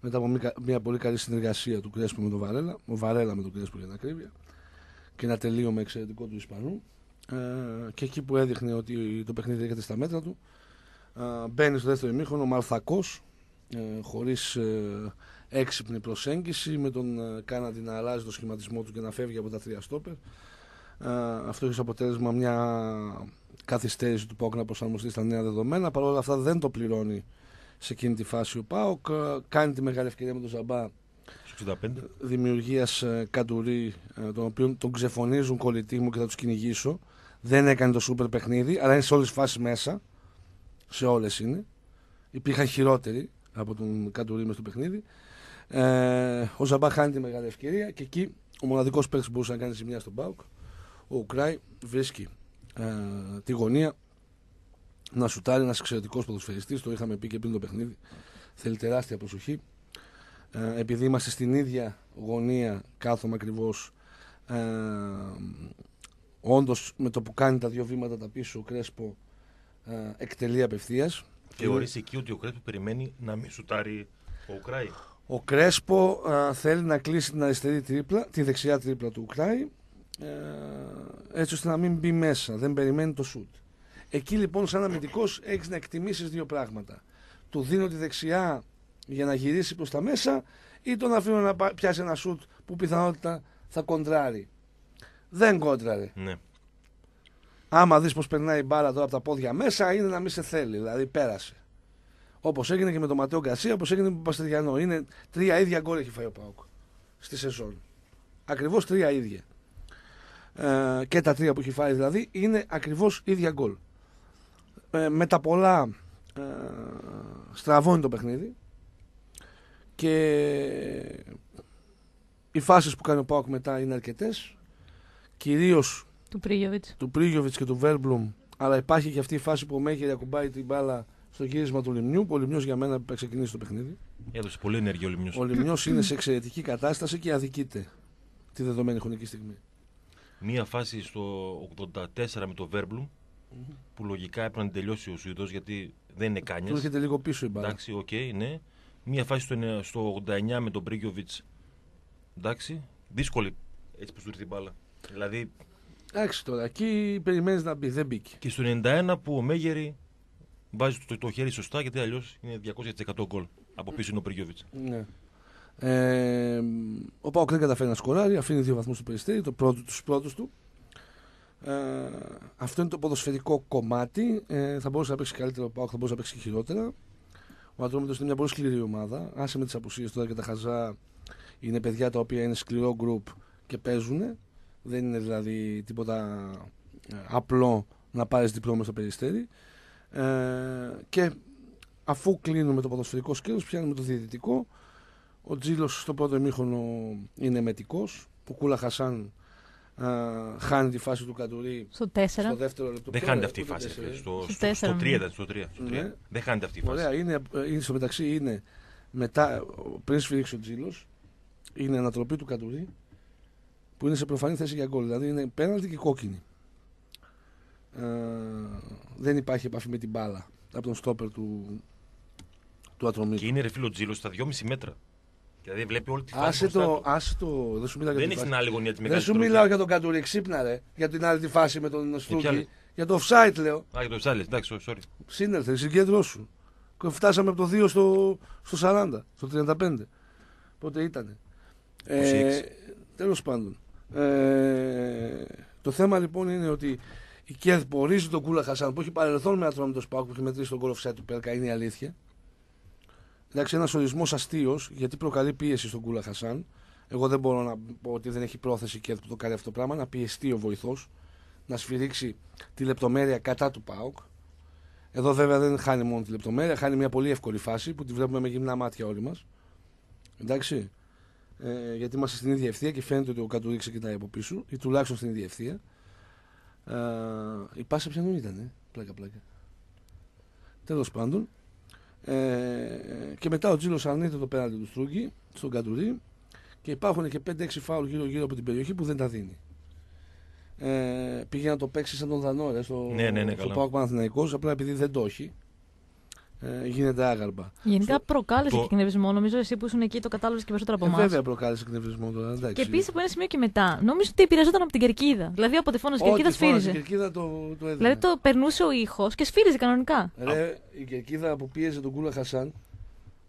μετά από μια, μια πολύ καλή συνεργασία του Κρέσπου με τον Βαρέλα, ο Βαρέλα με τον Κρέσπου για την ακρίβεια και ένα τελείωμα εξαιρετικό του Ισπανού ε, και εκεί που έδειχνε ότι το παιχνίδι έρχεται στα μέτρα του ε, μπαίνει στο δεύτερο ημίχρονο μαλθακός ε, χωρίς ε, έξυπνη προσέγγιση με τον ε, Κάναντι να αλλάζει το σχηματισμό του και να φεύγει από τα τρία στόπερ. Ε, αυτό έχει ως αποτέλεσμα μια καθυστέρηση του ΠΑΟΚ να προσαρμοστεί στα νέα δεδομένα. Παρ' όλα αυτά δεν το πληρώνει σε εκείνη τη φάση ο ΠΑΟΚ. Ε, Κάνει τη μεγάλη ευκαιρία με τον Ζαμπά Στο 65. δημιουργίας Καντουρί, ε, τον οποίο τον ξεφωνίζουν κολλητοί μου και θα τους κυνηγήσω. Δεν έκανε το σούπερ παιχνίδι, αλλά είναι σε όλες τις φάσεις μέσα. Σε όλες είναι. Υπήρχαν χειρότεροι από τον Καντουρί μες στο παιχνίδι. Ε, ο Ζαμπά χάνει τη μεγάλη ευκαιρία και εκεί ο μοναδικός παίκτης που μπορούσε να κάνει ζημιά στον Πάουκ, ο Ουκράι, βρίσκει ε, τη γωνία να σουτάρει ένας εξαιρετικός ποδοσφαιριστής. Το είχαμε πει και πριν το παιχνίδι. Θέλει τεράστια προσοχή. Ε, επειδή είμαστε στην ίδια γωνία, κάθομαι ακριβώς. Ε, Όντως με το που κάνει τα δύο βήματα τα πίσω, ο Κρέσπο ε, εκτελεί απευθείας. Θεωρεί εκεί ότι ο Κρέσπο περιμένει να μην σουτάρει ο Ουκράι. Ο Κρέσπο α, θέλει να κλείσει την αριστερή τρίπλα, τη δεξιά τρίπλα του Ουκράι, ε, έτσι ώστε να μην μπει μέσα. Δεν περιμένει το σουτ. Εκεί λοιπόν, σαν αμυντικός, έχεις να εκτιμήσεις δύο πράγματα. Του δίνω τη δεξιά για να γυρίσει προς τα μέσα, ή τον αφήνω να πα- πιάσει ένα σουτ που πιθανότητα θα κοντράρει. Δεν κόντραρε. Ναι. Άμα δεις πως περνάει η μπάλα τώρα από τα πόδια μέσα, είναι να μην σε θέλει. Δηλαδή πέρασε. Όπως έγινε και με τον Ματέο Γκαρσία, όπως έγινε με τον Παστεριανό. Είναι τρία ίδια γκολ έχει φάει ο Πάουκ στη σεζόν. Ακριβώς τρία ίδια. Ε, και τα τρία που έχει φάει δηλαδή είναι ακριβώς ίδια γκολ. Ε, με τα πολλά ε, στραβώνει το παιχνίδι και οι φάσεις που κάνει ο Πάουκ μετά είναι αρκετές κυρίως Του Πρίγιοβιτς. του Πρίγιοβιτς και του Βέρμπλουμ, αλλά υπάρχει και αυτή η φάση που ο Μέγερ ακουμπάει την μπάλα στο γύρισμα του Λιμνιού. που Ο Λιμνιός για μένα θα ξεκινήσει το παιχνίδι. Έδωσε πολύ ενέργεια ο Λημνιός. Ο Λημνιός είναι σε εξαιρετική κατάσταση και αδικείται τη δεδομένη χρονική στιγμή. Μία φάση στο 84 με το Βέρνμπλουμ που λογικά έπρεπε να τελειώσει ο Σουηδός γιατί δεν είναι Του κάνια. έρχεται λίγο πίσω η μπάλα. Εντάξει, οκ, ναι. Μία φάση στο, εννε- στο 89 με τον Πρίγιοβιτς. Εντάξει. Δύσκολη έτσι που του ήρθε η μπάλα. Δηλαδή Εντάξει τώρα, εκεί περιμένεις να μπει, δεν μπήκε. και στο 91 που ο Μέγερη βάζει το, το χέρι σωστά γιατί αλλιώς είναι 200% γκολ. Από πίσω είναι ο Μπρίγκιοβιτ. Ναι. Ε, ο Πάοκ δεν καταφέρει να σκοράρει, αφήνει δύο βαθμούς στο περιστέρι, το πρώτο, τους πρώτους του. Ε, αυτό είναι το ποδοσφαιρικό κομμάτι. Ε, θα μπορούσε να παίξει καλύτερα ο Πάοκ, θα μπορούσε να παίξει και χειρότερα. Ο Ατρόμητος είναι μια πολύ σκληρή ομάδα. Άσε με τις απουσίες τώρα και τα χαζά. Είναι παιδιά τα οποία είναι σκληρό γκρουπ και παίζουν. Δεν είναι δηλαδή τίποτα ε, απλό να πάρεις διπλώμα στο περιστέρι. Ε, και αφού κλείνουμε το ποδοσφαιρικό σκέλος πιάνουμε το διαιτητικό. Ο Τζίλος στο πρώτο ημίχρονο είναι μετικός. Ο Κούλα Χασάν α, χάνει τη φάση του Καντουρί Στο 4. στο δεύτερο λεπτό. Δεν Ποιο, χάνεται ε, αυτή η ούτε φάση. τέσσερα, ε. Στο, Στο στο, τέσσερα, στο 3 ναι. ήταν. Στο 3. Στο 3. Ναι. Δεν χάνεται αυτή η φάση. Ωραία, είναι, είναι, στο μεταξύ είναι μετά, πριν σφυρίξει ο Τζίλος, είναι ανατροπή του Καντουρί που είναι σε προφανή θέση για γκολ. Δηλαδή είναι πέναλτι και κόκκινη. Ε, δεν υπάρχει επαφή με την μπάλα από τον στόπερ του, του ατρωμίτου. Και είναι ρε φίλο Τζίλος στα 2,5 μέτρα. Δηλαδή βλέπει όλη τη φάση. Άσε μπροστά το, του. άσε το, δεν σου μιλάω για Δεν την είναι στην φάση. άλλη γωνία της Δεν μεγάλη σου μιλάω για τον Καντουρί, ξύπνα ρε, για την άλλη τη φάση με τον ποια Στούκη. άλλη; Για το offside λέω. Α, για το Ψάλε. Εντάξει, sorry. Σύνερθε, συγκέντρό σου. Και Φτάσαμε από το 2 στο, στο 40, στο 35. Πότε ήταν. Ε, 26. Τέλος πάντων. Ε, το θέμα λοιπόν είναι ότι η ΚΕΔ που ορίζει τον Κούλα Χασάν που έχει παρελθόν με ατρόμητο Σπάκου που έχει μετρήσει τον goal offside του Πέρκα είναι η αλήθεια. Εντάξει, ένας ορισμός αστείος γιατί προκαλεί πίεση στον Κούλα Χασάν. Εγώ δεν μπορώ να πω ότι δεν έχει πρόθεση η ΚΕΔ που το κάνει αυτό το πράγμα να πιεστεί ο βοηθός να σφυρίξει τη λεπτομέρεια κατά του ΠΑΟΚ. Εδώ βέβαια δεν χάνει μόνο τη λεπτομέρεια, χάνει μια πολύ εύκολη φάση που τη βλέπουμε με γυμνά μάτια όλοι μας. Εντάξει. Ε, γιατί είμαστε στην ίδια ευθεία και φαίνεται ότι ο Κατουρί ξεκινάει από πίσω, ή τουλάχιστον στην ίδια ευθεία. Ε, η πάσα ποιανού ήταν, ε; πλάκα πλάκα. Τέλος πάντων. Ε, και μετά ο Τζίλο αρνείται το πέναλτι του Στρούγκη στον Κατουρί και υπάρχουν και 5-6 φάουλ γύρω-γύρω από την περιοχή που δεν τα δίνει. Ε, πήγε να το παίξει σαν τον Δανό ρε, στο, Ναι, ναι, ναι, στο καλά. Πάοκ Παναθηναϊκός, απλά επειδή δεν το έχει. Ε, γίνεται άγαρμπα. Γενικά Στο- προκάλεσε το- και εκνευρισμό. Νομίζω εσύ που ήσουν εκεί το κατάλαβες και περισσότερο από Ε, εμάς. βέβαια προκάλεσε εκνευρισμό τώρα. Εντάξει. Και επίσης από ένα σημείο και μετά, νομίζω ότι επηρεαζόταν από την κερκίδα. Δηλαδή όποτε φώναζε Ό,τι κερκίδας φώναζε σφύριζε. Η κερκίδα το, το έδινε. Δηλαδή το περνούσε ο ήχος και σφύριζε κανονικά. Ρε, η κερκίδα που πίεζε τον Κούλα Χασάν,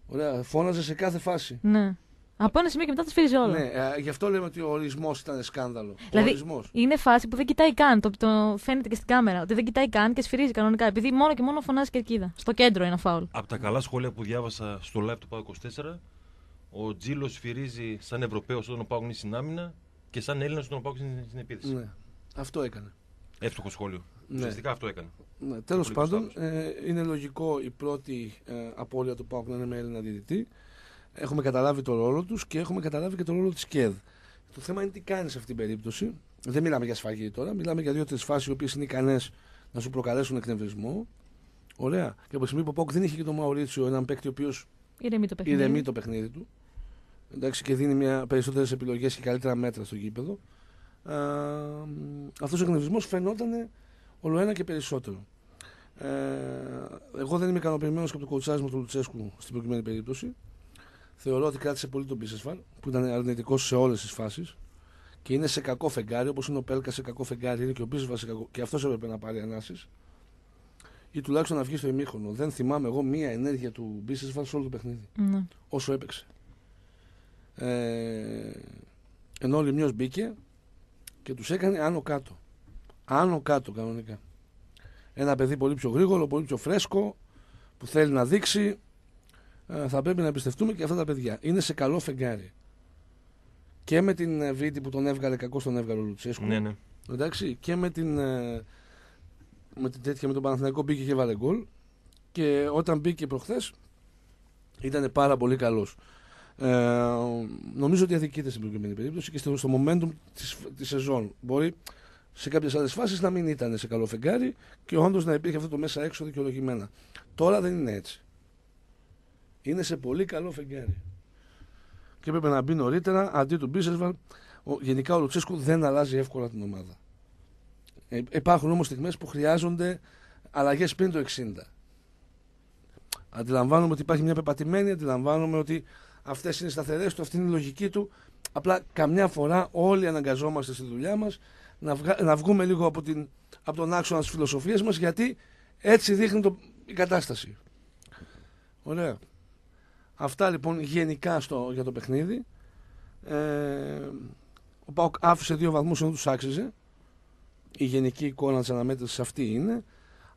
ωραία, φώναζε σε κάθε φάση. Ναι. Από ένα σημείο και μετά τα σφύριζε όλα. Ναι, ε, γι' αυτό λέμε ότι ο ορισμός ήταν σκάνδαλο. Δηλαδή, ο ορισμός. Είναι φάση που δεν κοιτάει καν. Το, το φαίνεται και στην κάμερα. Ότι δεν κοιτάει καν και σφυρίζει κανονικά. Επειδή μόνο και μόνο φωνάζει κερκίδα. Στο κέντρο είναι φάουλ. Από τα καλά σχόλια που διάβασα στο live του ΠΑΟ 24, ο Τζίλος σφυρίζει σαν Ευρωπαίος όταν ο ΠΑΟ είναι στην άμυνα και σαν Έλληνας όταν ο ΠΑΟ είναι στην επίθεση. Ναι, αυτό έκανε. Εύστοχο σχόλιο. Ναι. Ουσιαστικά αυτό έκανε. Ναι, Τέλος Πολύ πάντων, μπροστά ε, είναι λογικό η πρώτη ε, απώλεια του ΠΑΟΚ να είναι με Έλληνα διαιτητή. Έχουμε καταλάβει το ρόλο τους και έχουμε καταλάβει και το ρόλο της ΚΕΔ. Το θέμα είναι τι κάνεις σε αυτή την περίπτωση. Δεν μιλάμε για σφαγή τώρα, μιλάμε για δύο-τρεις φάσεις οι οποίες είναι ικανές να σου προκαλέσουν εκνευρισμό. Ωραία. Και από τη στιγμή που ο ΠΑΟΚ δεν είχε και τον Μαουρίτσιο, έναν παίκτη ο οποίος Ηρεμεί το παιχνίδι. ηρεμεί το παιχνίδι του εντάξει, και δίνει μια περισσότερες επιλογές και καλύτερα μέτρα στο γήπεδο. Αυτός ο εκνευρισμός φαινόταν όλο ένα και περισσότερο. Ε, εγώ δεν είμαι ικανοποιημένος και από το κοτσάρισμα του Λουτσέσκου στην προκειμένη περίπτωση. Θεωρώ ότι κράτησε πολύ τον Μπίσεσφαλ που ήταν αρνητικός σε όλες τις φάσεις και είναι σε κακό φεγγάρι όπως είναι ο Πέλκας σε κακό φεγγάρι, είναι και ο Μπίσεσφαλ σε κακό. και αυτός έπρεπε να πάρει ανάσει ή τουλάχιστον να βγει στο ημίχρονο. Δεν θυμάμαι εγώ μία ενέργεια του Μπίσεσφαλ σε όλο το παιχνίδι Ναι. όσο έπαιξε. Ε, ενώ ο Λιμιός μπήκε και τους έκανε άνω κάτω. Άνω κάτω κανονικά. Ένα παιδί πολύ πιο γρήγορο, πολύ πιο φρέσκο, που θέλει να δείξει. Ε, θα πρέπει να εμπιστευτούμε και αυτά τα παιδιά. Είναι σε καλό φεγγάρι. Και με την ε, Βίτη που τον έβγαλε, κακό τον έβγαλε ο Λουτσέσκου. Ναι, ναι. Εντάξει, και με την, ε, με την τέτοια με τον Παναθηναϊκό μπήκε και βάλε γκολ. Και όταν μπήκε προχθές ήταν πάρα πολύ καλός. Ε, νομίζω ότι αδικείται στην προηγούμενη περίπτωση και στο, στο momentum της, της σεζόν. Μπορεί σε κάποιες άλλες φάσεις να μην ήταν σε καλό φεγγάρι και όντως να υπήρχε αυτό το μέσα έξω δικαιολογημένα. Τώρα δεν είναι έτσι. Είναι σε πολύ καλό φεγγάρι. Και έπρεπε να μπει νωρίτερα αντί του Μπίσεσβαλ. Γενικά ο Λουτσέσκου δεν αλλάζει εύκολα την ομάδα. Ε, υπάρχουν όμως στιγμές που χρειάζονται αλλαγές πριν το 60. Αντιλαμβάνομαι ότι υπάρχει μια πεπατημένη, αντιλαμβάνομαι ότι αυτές είναι οι σταθερές του, αυτή είναι η λογική του. Απλά καμιά φορά όλοι αναγκαζόμαστε στη δουλειά μας να, βγα- να βγούμε λίγο από, την, από τον άξονα της φιλοσοφίας μας γιατί έτσι δείχνει το, η κατάσταση. Ωραία. Αυτά λοιπόν γενικά στο, για το παιχνίδι. Ε, ο Πάοκ άφησε δύο βαθμούς ενώ τους άξιζε. Η γενική εικόνα της αναμέτρησης αυτή είναι.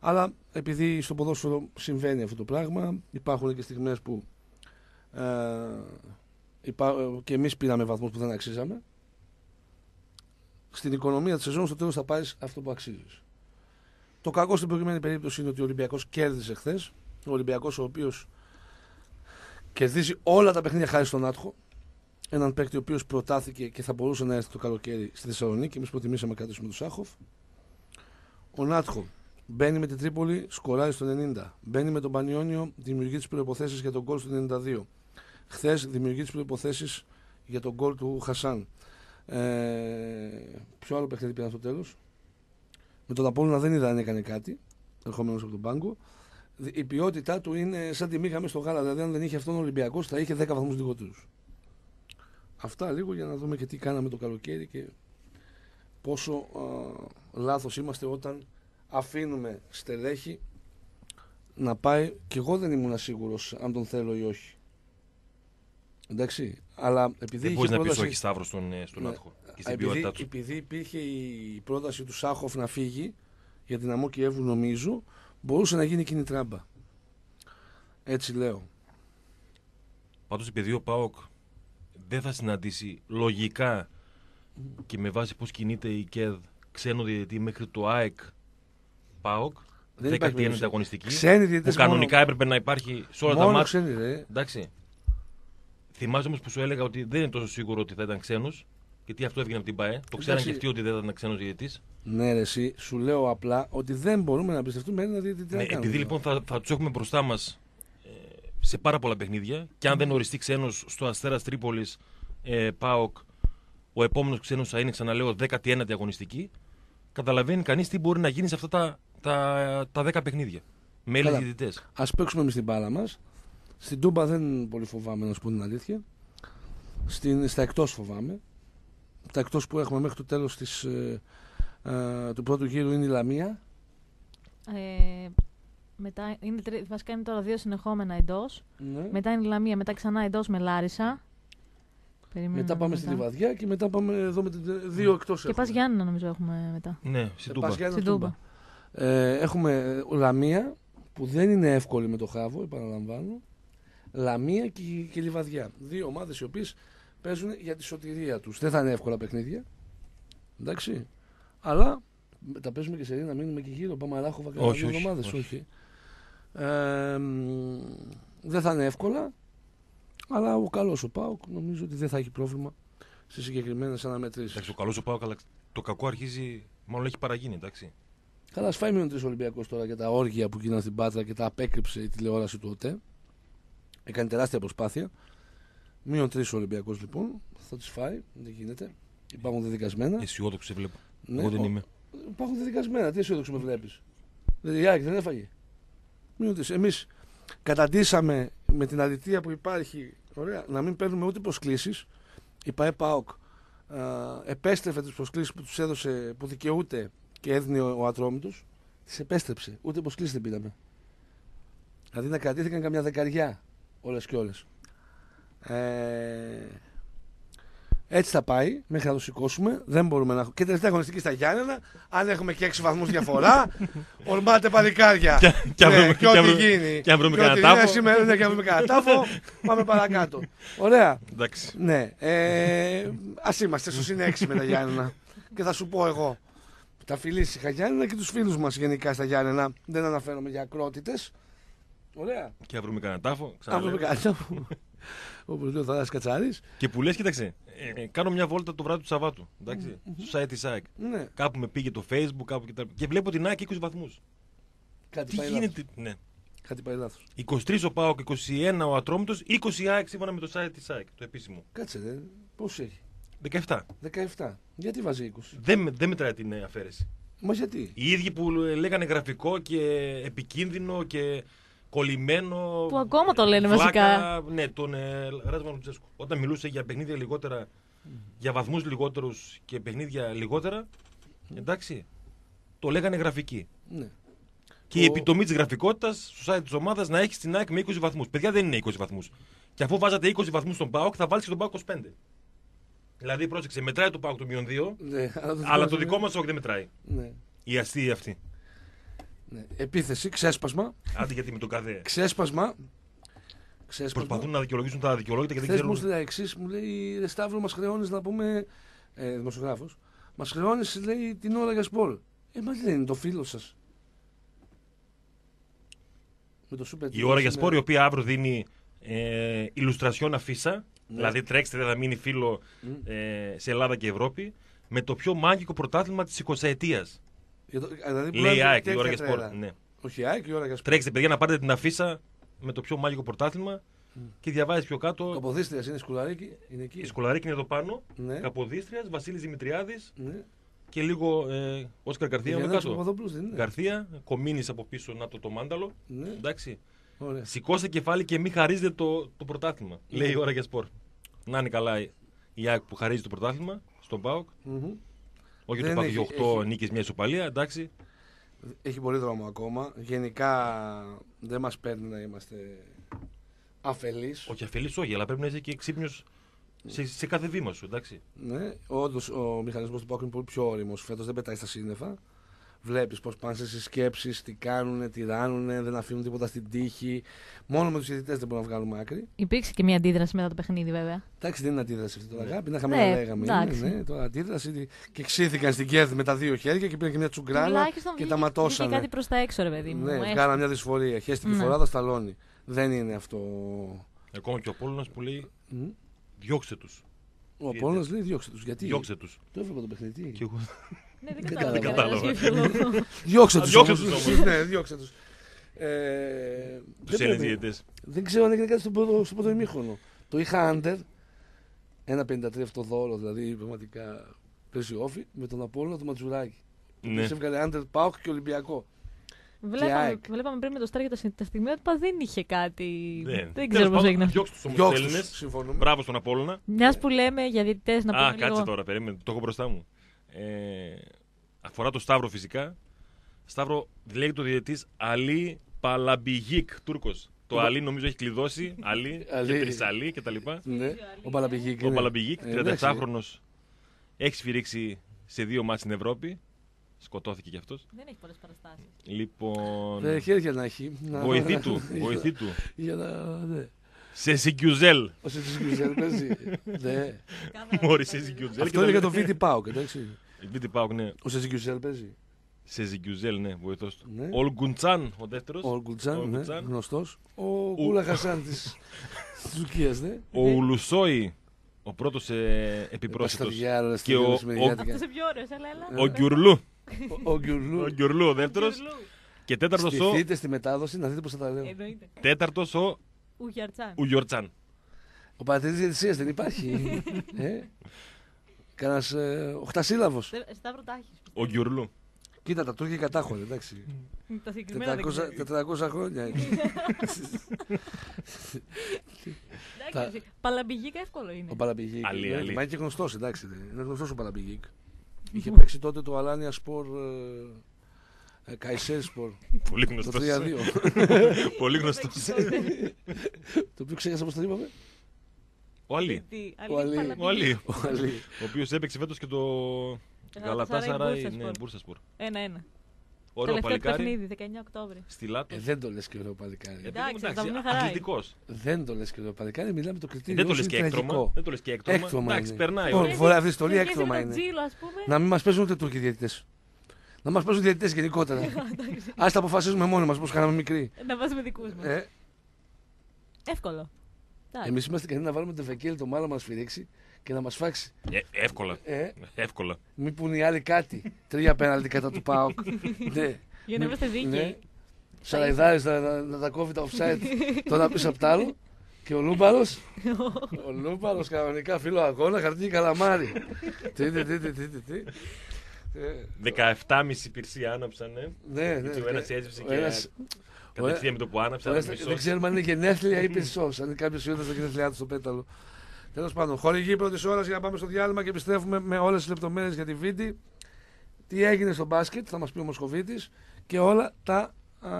Αλλά επειδή στο ποδόσφαιρο συμβαίνει αυτό το πράγμα, υπάρχουν και στιγμές που ε, υπά, και εμείς πήραμε βαθμούς που δεν αξίζαμε. Στην οικονομία της σεζόν στο τέλος θα πάρεις αυτό που αξίζεις. Το κακό στην προηγούμενη περίπτωση είναι ότι ο Ολυμπιακός κέρδισε χθες. Ο Ολυμπιακός, ο οποίος κερδίζει όλα τα παιχνίδια χάρη στον Άτχο. Έναν παίκτη ο οποίος προτάθηκε και θα μπορούσε να έρθει το καλοκαίρι στη Θεσσαλονίκη. Εμείς προτιμήσαμε κάτι με τον Σάχοφ. Ο Νάτχο μπαίνει με την Τρίπολη, σκοράρει στο 90. Μπαίνει με τον Πανιόνιο, δημιουργεί τις προποθέσει για τον γκολ στο 92. Χθες δημιουργεί τις προποθέσει για τον γκολ του Χασάν. Ε, ποιο άλλο παιχνίδι πήραν στο τέλος; Με τον Απόλλωνα δεν είδα αν έκανε κάτι, ερχόμενος από τον πάγκο. Η ποιότητά του είναι σαν τη μήχα μέσα στο γάλα. Δηλαδή, αν δεν είχε αυτόν ο Ολυμπιακός, θα είχε 10 βαθμούς λιγότερους. Αυτά λίγο για να δούμε και τι κάναμε το καλοκαίρι και πόσο α, λάθος είμαστε όταν αφήνουμε στελέχη να πάει και εγώ δεν ήμουν σίγουρος αν τον θέλω ή όχι. Εντάξει, αλλά επειδή Δεν είχε μπορείς να πεις πρόταση- όχι Σταύρος στον, ε, στον Ναι. Άτχο και στην επειδή, ποιότητά του. επειδή υπήρχε η πρόταση του Σάχοφ να φύγει για την Αμό Κιέβου νομίζω μπορούσε να γίνει εκείνη η τράμπα. Έτσι λέω. Πάντως επειδή ο Πάοκ δεν θα συναντήσει λογικά και με βάση πώς κινείται η ΚΕΔ ξένο διαιτητή μέχρι το ΑΕΚ Πάοκ, Δεν υπάρχει 19η περίπτωση. αγωνιστική. Ξένοι Που διαιτητές κανονικά μόνο, έπρεπε να υπάρχει σε όλα τα μόνο μάτια. ξένοι ρε. Εντάξει. Θυμάσαι όμως που σου έλεγα ότι δεν είναι τόσο σίγουρο ότι θα ήταν ξένος. Γιατί αυτό έβγαινε από την ΠαΕ. Το ξέραν Εντάξει. και αυτοί ότι δεν θα ήταν ξένος διαιτητής. Ναι ρε εσύ, σου λέω απλά ότι δεν μπορούμε να εμπιστευτούμε ένα διαιτητή. Τι Ναι, να κάνουμε επειδή τώρα. λοιπόν θα, θα τους έχουμε μπροστά μας σε πάρα πολλά παιχνίδια και αν δεν οριστεί ξένος στο Αστέρας Τρίπολης ε, ΠΑΟΚ, ο επόμενος ξένος θα είναι, ξαναλέω, 19η αγωνιστική. Καταλαβαίνει κανείς τι μπορεί να γίνει σε αυτά τα, τα, τα 10 παιχνίδια. Με Έλληνε Καλά. διαιτητές. Α παίξουμε εμείς την μπάλα μας. Στην Τούμπα δεν πολύ φοβάμαι, να σου πω την αλήθεια. Στην, στα εκτός φοβάμαι. Τα εκτός που έχουμε μέχρι το τέλος ε, ε, του πρώτου γύρου είναι η Λαμία. Ε, μετά είναι, τρι- βασικά είναι τώρα δύο συνεχόμενα εντός. Ναι. Μετά είναι η Λαμία, μετά ξανά εντός με Λάρισα. Περιμένω Μετά πάμε στη Λιβαδιά και μετά πάμε εδώ με την, δύο εκτός. Και πας Γιάννενα νομίζω έχουμε μετά. Ναι, στην Τούμπα. Στην Τούμπα. Ε, έχουμε ε, Λαμία που δεν είναι εύκολη με το Χάβο, επαναλαμβάνω. Λαμία και, και Λιβαδιά. Δύο ομάδες οι οποίες παίζουν για τη σωτηρία τους. Δεν θα είναι εύκολα παιχνίδια. Εντάξει. Αλλά τα παίζουμε και σε να μείνουμε και γύρω. Πάμε Αράχοβα και Όχι, δύο όχι, εβδομάδες, όχι. όχι. Ε, μ, δεν θα είναι εύκολα. Αλλά ο καλός ο Πάοκ νομίζω ότι δεν θα έχει πρόβλημα στι συγκεκριμένες αναμετρήσεις. Εντάξει, ο καλός ο Πάοκ, αλλά το κακό αρχίζει, μάλλον έχει παραγίνει, εντάξει. Καλά, σφάει μείον τρεις Ολυμπιακό τώρα για τα όργια που γίνανε στην Πάτρα και τα απέκρυψε η τηλεόραση του ΟΤΕ. Έκανε τεράστια προσπάθεια. Μείον τρεις Ολυμπιακός λοιπόν. Θα τι φάει, δεν γίνεται. Υπάρχουν δεδικασμένα. Αισιόδοξο σε βλέπω. Ναι, Εγώ δεν ο- είμαι. Υπάρχουν δεδικασμένα. Τι αισιόδοξο με βλέπεις; Δηλαδή η ΑΕΚ δεν έφαγε. Μείον τρεις. Εμείς καταντήσαμε με την αδιτία που υπάρχει ωραία, να μην παίρνουμε ούτε προσκλήσεις. Η ΠαΕ ΠΑΟΚ α, επέστρεφε τις προσκλήσεις που τους έδωσε, που δικαιούται και έδινε ο, ο Ατρόμητος. Τις επέστρεψε. Ούτε προσκλήσεις δεν πήραμε. Δηλαδή να κρατήθηκαν καμιά δεκαριά όλες και όλες. Ε, έτσι θα πάει μέχρι να το σηκώσουμε. Δεν μπορούμε να έχουμε. Και τελευταία αγωνιστική στα Γιάννενα. Αν έχουμε και 6 βαθμούς διαφορά, ορμάτε παλικάρια. Και- και αν Ναι, βρούμε- και και αν ό,τι βρούμε- γίνει. και αν βρούμε Και ό,τι κανένα γίνει τάφο. Σήμερα ναι, και αν βρούμε κανένα τάφο, πάμε παρακάτω. Ωραία. Εντάξει. Ναι. Ε, Α είμαστε στο συν 6 με τα Γιάννενα. και θα σου πω εγώ. Τα φιλήσυχα Γιάννενα και τους φίλους μας γενικά στα Γιάννενα. Δεν αναφέρομαι για ακρότητες. Ωραία. Και αν βρούμε κανένα τάφο, Αν ξαναλέω. βρούμε κανένα. Όπως λέει ο Θανάσης Κατσάρης. Και που λες, κοίταξε, ε, ε, κάνω μια βόλτα το βράδυ του Σαββάτου. Εντάξει, στο site της ΑΕΚ. Ναι, Κάπου με πήγε το Facebook, κάπου και, τα... και βλέπω την ΑΕΚ 20 βαθμούς. κάτι Τι πάει γίνεται. Ναι. λάθος. Κάτι πάει λάθος. 23 ο Πάοκ, 21 ο Ατρόμητος, 20 η ΑΕΚ σύμφωνα με το site της ΑΕΚ, το επίσημο. Κάτσε, ρε. Πόσο έχει; 17. 17. Γιατί βάζει 20. Δεν, με- δεν μετράει την ε, αφαίρεση. Μα γιατί; Οι ίδιοι που ε, λέγανε γραφικό και επικίνδυνο και κολλημένο. Που ακόμα το λένε βλάκα, βασικά. Ναι, τον ε, Ράσμα Λουτσέσκου. Όταν μιλούσε για παιχνίδια λιγότερα, για βαθμούς λιγότερους και παιχνίδια λιγότερα, εντάξει, το λέγανε γραφική. Ναι. Και η Ο- επιτομή της γραφικότητας στο site της ομάδας να έχει την ΑΕΚ με 20 βαθμούς. Παιδιά δεν είναι 20 βαθμούς. Και αφού βάζατε 20 βαθμούς στον ΠΑΟΚ, θα βάλεις και τον ΠΑΟΚ 25. Δηλαδή, πρόσεξε, μετράει το ΠΑΟΚ το μείον 2, ναι. αλλά το δικό μας όχι δεν μετράει. Ναι. Η αστεία αυτή. Ναι. Επίθεση, ξέσπασμα. Άντε γιατί με τον κάθε. Ξέσπασμα. Ξέσπασμα. Προσπαθούν να δικαιολογήσουν τα δικαιολόγητα και δεν Χθες μου ξέρουν. έστειλε εξής, μου λέει Ρε Σταύρο, μας χρεώνεις να πούμε. Ε, Δημοσιογράφος. Μας χρεώνεις, λέει, την ώρα για σπορ. Ε, μα δεν είναι το φίλο σας. Με το Super Η Team ώρα για είναι- σπόρ, η οποία αύριο δίνει ε, ηλουστρασιόν αφίσα. Ναι. Δηλαδή τρέξτε, δεν θα μείνει φίλο ε, σε Ελλάδα και Ευρώπη. Με το πιο μάγικο πρωτάθλημα της 20 ετία. Για το- Δηλαδή, Λέει μπορεί η να ΑΕΚ, η τέτοια ώρα για σπορ. τρέλα. Ναι. Όχι η ΑΕΚ, η ώρα για σπορ. Τρέξτε, παιδιά, να πάρετε την αφίσα με το πιο μάγικο πρωτάθλημα και διαβάζει πιο κάτω. Καποδίστριας είναι σκουλαρίκι, είναι εκεί. Η Σκολαρίκη είναι εδώ πάνω. Ναι. Καποδίστριας, Βασίλης Δημητριάδης Ναι. και λίγο ε, Όσκαρ Καρθία εδώ Γιάννης κάτω. Παπαδόπουλος δεν είναι. Καρθία, κομίνης από πίσω, να το, το μάνταλο. Ναι. Εντάξει. Ωραία. Σηκώστε κεφάλι και μην χαρίζετε το, το πρωτάθλημα. Λέει η ώρα για σπορ. Να είναι καλά η- η ΑΕΚ που χαρίζει το πρωτάθλημα στον ΠΑΟΚ. Μμμ. Όχι Δεν το ΠΑΟΚ έχει- για 8 έχει- νίκες, μια ισοπαλία. Εντάξει. Έχει πολύ δρόμο ακόμα. Γενικά δεν μας παίρνει να είμαστε αφελείς. Όχι αφελή, όχι, αλλά πρέπει να είσαι και ξύπνιος σε, σε κάθε βήμα σου. Εντάξει. Ναι, όντως ο μηχανισμός του Πάκου είναι πολύ πιο όριμος φέτος, δεν πετάει στα σύννεφα. Βλέπεις πώς πάνε στι σκέψει, τι κάνουν, τι ράνουν, δεν αφήνουν τίποτα στην τύχη. Μόνο με τους διαιτητέ δεν μπορούμε να βγάλουμε άκρη. Υπήρξε και μια αντίδραση μετά το παιχνίδι, βέβαια. Εντάξει, δεν είναι αντίδραση αυτή τώρα, Ναι. αγάπη. Να είχαμε Ναι, να λέγαμε. εντάξει. Είναι, ναι, τώρα αντίδραση. Και ξύθηκαν στην κέρδη με τα δύο χέρια και πήραν και μια τσουγκράνα Τουλάχιστον και βγήκε- τα ματώσανε. βγήκε κάτι προς τα έξω, ρε παιδί μου. Ναι, έστω. βγάλαν μια δυσφορία. Χέστη τη Ναι. φορά, τα σταλώνει. Δεν είναι αυτό. Ακόμα και ο Πόλωνας που λέει Μμ. διώξτε τους. Ο Απόλλωνας λέει διώξτε τους. Γιατί; Διώξτε τους. Το έβλεπα το παιχνίδι. τι Και εγώ. Ναι, δεν Δεν κατάλαβα. κατάλαβα. για ποιο λόγο. Διώξτε Α, του. διώξτε τους όμως. ναι, διώξτε τους. Ε, Τους δεν Έλληνες πρέπει- διαιτητές. Δεν ξέρω αν έγινε κάτι στο πρώτο, στο πρώτο ημίχρονο. Το είχα under, 1,53 αυτό δώρο, δηλαδή πραγματικά παίζει όφη, με τον Απόλλωνα του Ματζουράκη. Ναι. Ναι. έβγαλε under Πάοκ και Ολυμπιακό. Βλέπαμε, ΑΕΚ. βλέπαμε πριν με το Στάρ για τα, τα στιγμιότυπα δεν είχε κάτι. Ναι. Δεν ξέρω πώς έγινε αυτό. Διώξτε τους όμως του Διώξτε Έλληνες. τους, συμφωνούμε. Μπράβο στον Απόλλωνα. Μιας που λέμε για διαιτητές να Α, πούμε κάτσε λίγο. τώρα, περίμενε. Το έχω μπροστά μου. Ε, αφορά το Σταύρο φυσικά. Σταύρο λέγεται ο διαιτητής Αλή Παλαμπιγίκ, Τούρκος. Το Ο- Αλή νομίζω έχει κλειδώσει. Αλή Αλή. και Τρισαλή κτλ. Ναι, ο Παλαμπηγίκ. Ο Παλαμπιγίκ, Ε, εντάξει. 37χρονο, έχει σφυρίξει σε δύο μάτς στην Ευρώπη. Σκοτώθηκε κι αυτός. Δεν έχει πολλές παραστάσεις. Λοιπόν. Ε, χέρια να έχει. να- Βοηθή του, για- βοηθή του. Για να. Ναι. Σε Σιγκιουζέλ. Ο Σιγκουζέλ παίζει. Ναι. Μόλι σε Σιγκιουζέλ. Αυτό είναι για το Βίτι Πάοκ, εντάξει. Βίτι Πάουκ, ναι. Ο Σιγκουζέλ παίζει. Σε Σιγκιουζέλ, ναι, βοηθός του. Ναι. Ο Γκουντσάν, ο δεύτερος. Ο Γκουτζάν, ναι, Γκουτζάν. γνωστός. Ο Κούλα Χασάν της Τουρκίας, ναι. Ο Ουλουσόη, ο πρώτος ε, επιπρόσθετο. Πασταδιάρα, Και ο- Αυτό είσαι πιο ωραίο, έλα, έλα. Ο Γκιουρλού. Ο Ο Γκιουρλού. Γκιουρλού, ο δεύτερος. Και τέταρτος ο, Στηθείτε στη μετάδοση να δείτε πώς θα τα λέω. Εννοείται. τέταρτος ο Ουγιαρτσάν. Ουγιορτσάν. Ο παρατηρητή διαιτησία δεν υπάρχει. ε; Κανένας ε, οχτασύλλαβο. Σταύρο τα έχεις, πιστεύω. Ο Γκιουρλού. Κοίτα, τα Τούρκοι κατάχωρε, εντάξει. Τα συγκεκριμένα δεν 400, ξέρω. 400 χρόνια. Εντάξει, Παλαμπηγίκα εύκολο είναι. ο Παλαμπηγίκ. Αλή, Ναι, αλή. Μα είναι και γνωστός, εντάξει. δεν- Είναι γνωστός ο Παλαμπηγίκ. Είχε παίξει τότε το Αλάνια Σπορ. Ε, ε, Καϊσέρ Σπορ. Πολύ Το γνωστός. 3-2. Πολύ γνωστός. το οποίο ξέχασα πώς το είπαμε. Ο Αλή. Τι, Ο Αλή. Παλαμπηγίκα. Ο Αλή. Ο Αλή. Ο οποίος έπαιξε φέτος και το Γαλατά Γαλατασαράι, Σαράι. Ναι, Μπούρσασπορ. Μπούρσασπορ. Ένα-ένα. Ωραίο Τελευταίο του παλικάρι. παιχνίδι, 19 Οκτώβρη. Στη Λάτος. Ε, δεν το λες και ωραίο παλικάρι. Εντάξει, θα τα πούμε χαρά. Αθλητικός. Δεν το λες και ωραίο παλικάρι. Μιλάμε το κριτήριο. Δεν το ως λε και είναι έκτρωμα. τραγικό. Δεν το λες και έκτρωμα. Έκτρωμα Εντάξει, είναι. περνάει. Λοιπόν, ωραία. φορά αυτή το Σε σχέση έκτρωμα με είναι. τον Τζίλο, ας πούμε. Να μην μας παίζουν ούτε Τούρκοι διαιτητές. Να μας παίζουν διαιτητές γενικότερα. Α τα αποφασίζουμε μόνοι μας πώ κάναμε μικροί. Να βάζουμε δικούς μας. Ε, Εύκολο. Εντάξει. Εμείς είμαστε ικανοί να βάλουμε τον Βεκέλη το μάλλον μας σφυρίξει και να μας φάξει. Ε, Εύκολα. Ε, Εύκολα. μην πούνε οι άλλοι κάτι. Τρία πέναλτι κατά του Πάοκ. ναι. Για να είμαστε Ναι. δίκαιοι. Σαραϊδάρης να, να, να τα κόβει τα offside το ένα πίσω από τ' άλλο. Και ο Λούμπαρος. ο Λούμπαρος κανονικά φίλο αγώνα, χαρτί καλαμάρι. τι, τι, τι, τι, τι, τι, τι. Ε, 17,5 πυρσί άναψαν. ε. Ναι, ναι. Γιατί ο ένας έζησε ο και ένας- Κατευθείαν με το που άναψε. ο ένας ένας- μισός. Δεν ξέρουμε αν είναι γενέθλια ή πεσό. Αν είναι κάποιος ιδιότητα στα γενέθλιά του στο πέταλο. Τέλος πάντων, χορηγή πρώτης ώρας για να πάμε στο διάλειμμα και επιστρέφουμε με όλες τις λεπτομέρειες για τη Βίντι. Τι έγινε στο μπάσκετ, θα μας πει ο Μοσχοβίτης και όλα τα. Α,